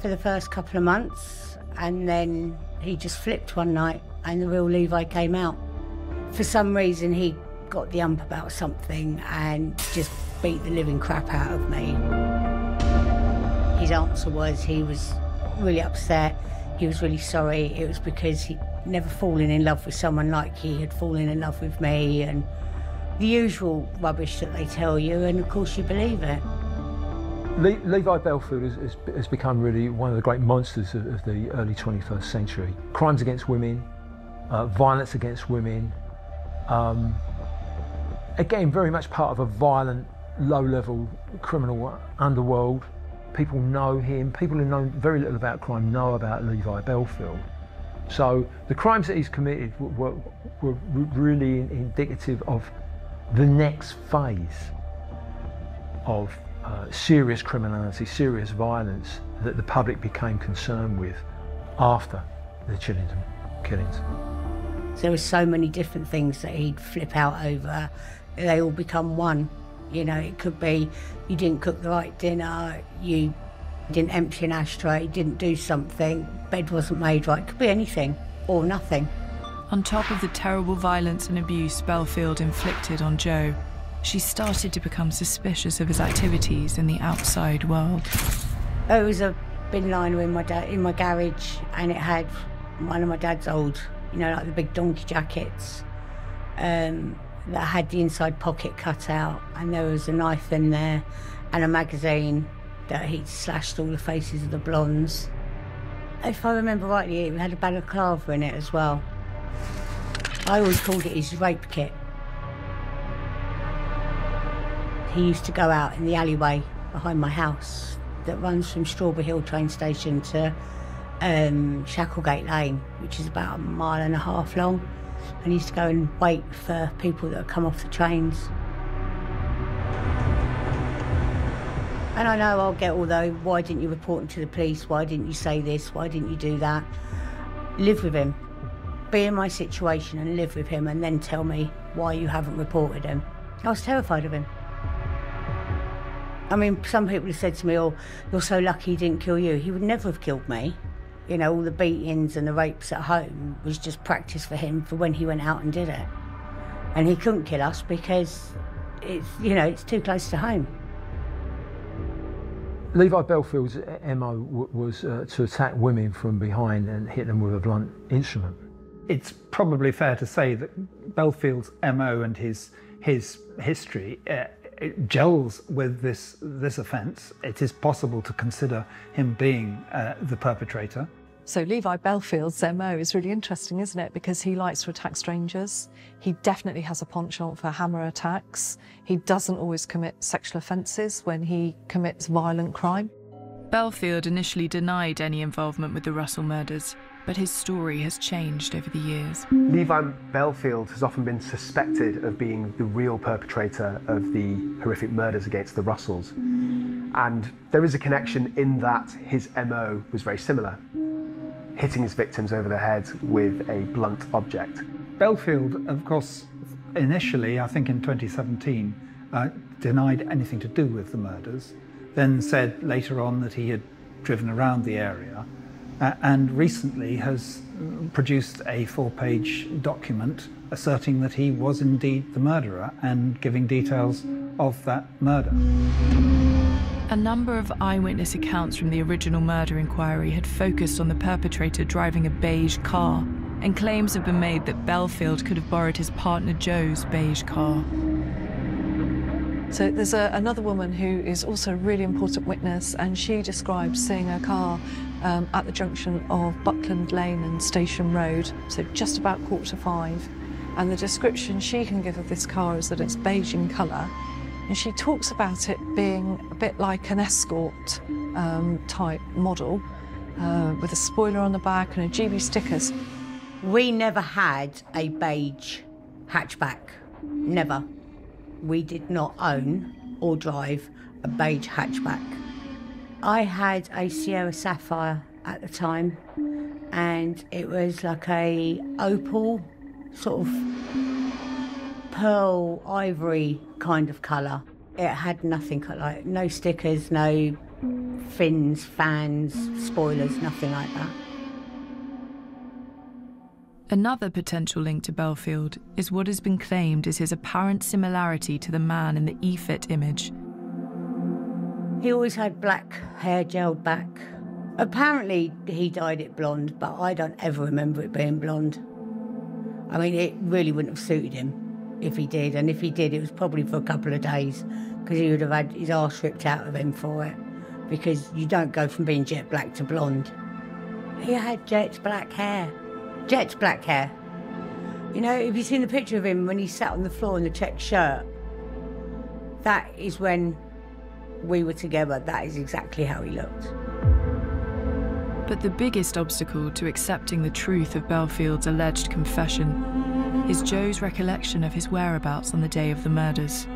for the first couple of months, and then he just flipped one night and the real Levi came out. For some reason, he got the ump about something and just beat the living crap out of me. His answer was he was really upset, he was really sorry. It was because he'd never fallen in love with someone like he had fallen in love with me, and the usual rubbish that they tell you, and of course you believe it. Le- Levi Bellfield has, has, has, become really one of the great monsters of, of the early 21st century. Crimes against women, uh, violence against women, um, again, very much part of a violent, low level criminal underworld. People know him, people who know very little about crime know about Levi Bellfield. So the crimes that he's committed were, were, were really indicative of the next phase of uh, serious criminality, serious violence that the public became concerned with after the Chillenden killings. There were so many different things that he'd flip out over. They all become one. You know, it could be you didn't cook the right dinner, you didn't empty an ashtray, didn't do something, bed wasn't made right. It could be anything or nothing. On top of the terrible violence and abuse Bellfield inflicted on Joe, she started to become suspicious of his activities in the outside world. There was a bin liner in my da- in my garage, and it had one of my dad's old, you know, like the big donkey jackets, um, that had the inside pocket cut out, and there was a knife in there, and a magazine that he'd slashed all the faces of the blondes. If I remember rightly, it had a balaclava in it as well. I always called it his rape kit. He used to go out in the alleyway behind my house that runs from Strawberry Hill train station to um, Shacklegate Lane, which is about a mile and a half long. And he used to go and wait for people that had come off the trains. And I know I'll get all the why didn't you report him to the police? Why didn't you say this? Why didn't you do that? Live with him. Be in my situation and live with him and then tell me why you haven't reported him. I was terrified of him. I mean, some people have said to me, oh, you're so lucky he didn't kill you. He would never have killed me. You know, all the beatings and the rapes at home was just practice for him for when he went out and did it. And he couldn't kill us because it's, you know, it's too close to home. Levi Bellfield's MO was uh, to attack women from behind and hit them with a blunt instrument. It's probably fair to say that Bellfield's MO and his his history uh, it gels with this, this offence. It is possible to consider him being uh, the perpetrator. So Levi Bellfield's MO is really interesting, isn't it? Because he likes to attack strangers. He definitely has a penchant for hammer attacks. He doesn't always commit sexual offences when he commits violent crime. Bellfield initially denied any involvement with the Russell murders, but his story has changed over the years. Levi Bellfield has often been suspected of being the real perpetrator of the horrific murders against the Russells. And there is a connection in that his MO was very similar, hitting his victims over the head with a blunt object. Bellfield, of course, initially, I think in 2017, uh, denied anything to do with the murders, then said later on that he had driven around the area uh, and recently has produced a four page document asserting that he was indeed the murderer and giving details of that murder. A number of eyewitness accounts from the original murder inquiry had focused on the perpetrator driving a beige car, and claims have been made that Bellfield could have borrowed his partner Joe's beige car. So there's a, another woman who is also a really important witness, and she describes seeing a car um, at the junction of Buckland Lane and Station Road, so just about quarter to five. And the description she can give of this car is that it's beige in colour, and she talks about it being a bit like an escort um, type model. uh, with a spoiler on the back and a GB stickers. We never had a beige hatchback. Never. We did not own or drive a beige hatchback. I had a Sierra Sapphire at the time, and it was like a opal, sort of pearl ivory kind of colour. It had nothing like no stickers, no fins, fans, spoilers, nothing like that. Another potential link to Bellfield is what has been claimed as his apparent similarity to the man in the EFIT image. He always had black hair gelled back. Apparently, he dyed it blonde, but I don't ever remember it being blonde. I mean, it really wouldn't have suited him if he did, and if he did, it was probably for a couple of days because he would have had his arse ripped out of him for it. Because you don't go from being jet black to blonde. He had jet black hair. Jet black hair. You know, if you've seen the picture of him when he sat on the floor in the check shirt, that is when we were together. That is exactly how he looked. But the biggest obstacle to accepting the truth of Bellfield's alleged confession is Joe's recollection of his whereabouts on the day of the murders.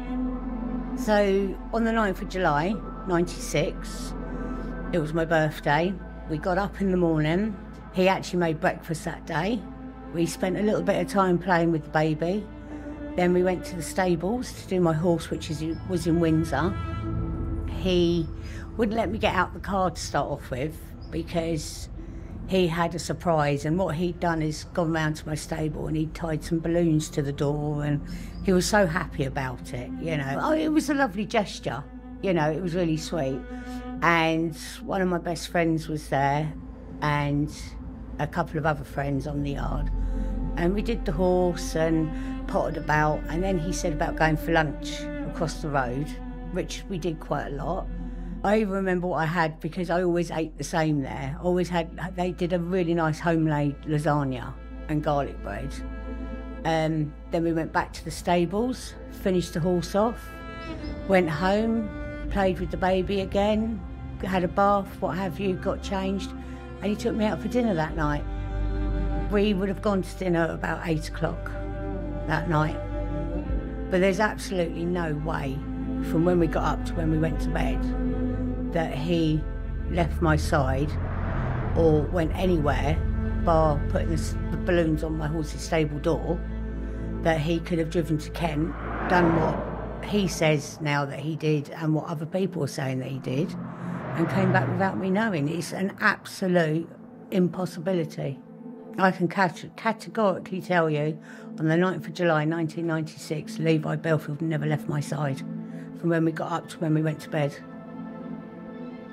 So, on the 9th of July, 96, it was my birthday. We got up in the morning. He actually made breakfast that day. We spent a little bit of time playing with the baby. Then we went to the stables to do my horse, which is, was in Windsor. He wouldn't let me get out the car to start off with because he had a surprise. And what he'd done is gone round to my stable and he'd tied some balloons to the door and he was so happy about it you know. Oh, it was a lovely gesture you know it was really sweet. And one of my best friends was there and a couple of other friends on the yard. And we did the horse and potted about. And then he said about going for lunch across the road which we did quite a lot I remember what I had because I always ate the same there. Always had, they did a really nice homemade lasagna and garlic bread. Um, then we went back to the stables, finished the horse off, went home, played with the baby again, had a bath, what have you, got changed, and he took me out for dinner that night. We would have gone to dinner about eight o'clock that night. But there's absolutely no way from when we got up to when we went to bed that he left my side or went anywhere bar putting the balloons on my horse's stable door that he could have driven to Kent, done what he says now that he did and what other people are saying that he did, and came back without me knowing. It's an absolute impossibility. I can categorically tell you on the 9th of July 1996, Levi Bellfield never left my side from when we got up to when we went to bed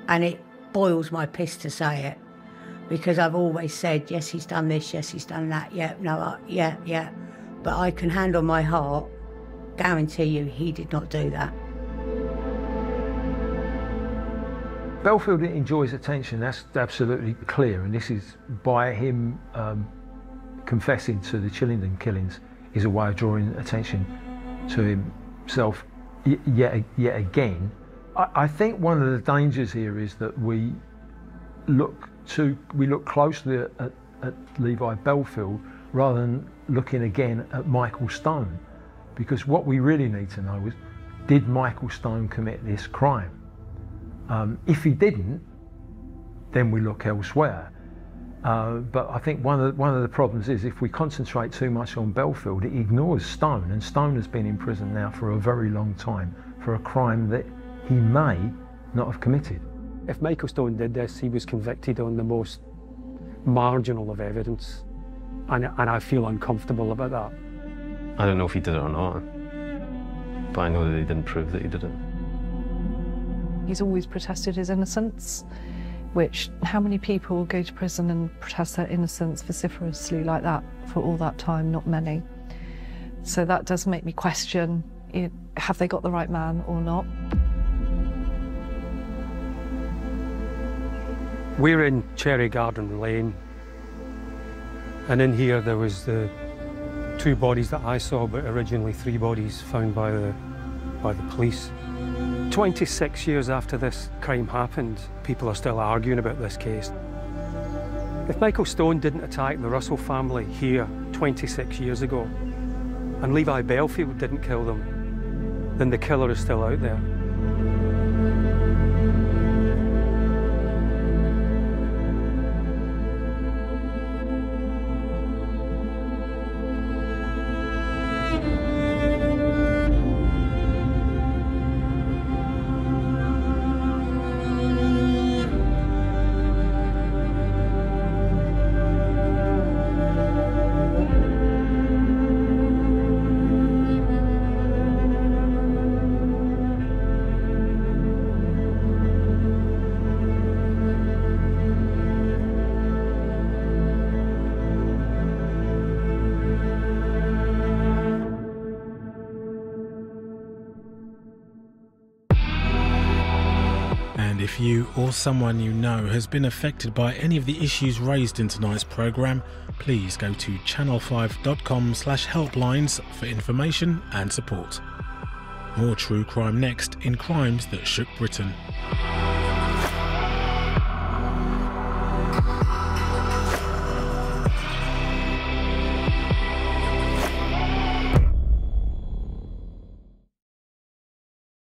and it boils my piss to say it because I've always said, yes, he's done this, yes, he's done that, yeah, no, uh, yeah, yeah. But I can hand on my heart, guarantee you, he did not do that. Bellfield enjoys attention, that's absolutely clear, and this is by him um, confessing to the Chillenden killings is a way of drawing attention to himself yet, yet again I, think one of the dangers here is that we look to we look closely at, at, at Levi Bellfield rather than looking again at Michael Stone, because what we really need to know is did Michael Stone commit this crime? Um, if he didn't, then we look elsewhere. Uh, but I think one of, the, one of the problems is if we concentrate too much on Bellfield, it ignores Stone, and Stone has been in prison now for a very long time for a crime that he may not have committed. If Michael Stone did this, he was convicted on the most marginal of evidence, and, and I feel uncomfortable about that. I don't know if he did it or not, but I know that he didn't prove that he did it. He's always protested his innocence, which how many people go to prison and protest their innocence vociferously like that for all that time? Not many. So that does make me question, have they got the right man or not? We're in Cherry Garden Lane, and in here there was the two bodies that I saw, but originally three bodies found by the by the police. 26 years after this crime happened, people are still arguing about this case. If Michael Stone didn't attack the Russell family here 26 years ago, and Levi Bellfield didn't kill them, then the killer is still out there. Someone you know has been affected by any of the issues raised in tonight's programme, please go to channel5.com slash helplines for information and support. More true crime next in Crimes That Shook Britain.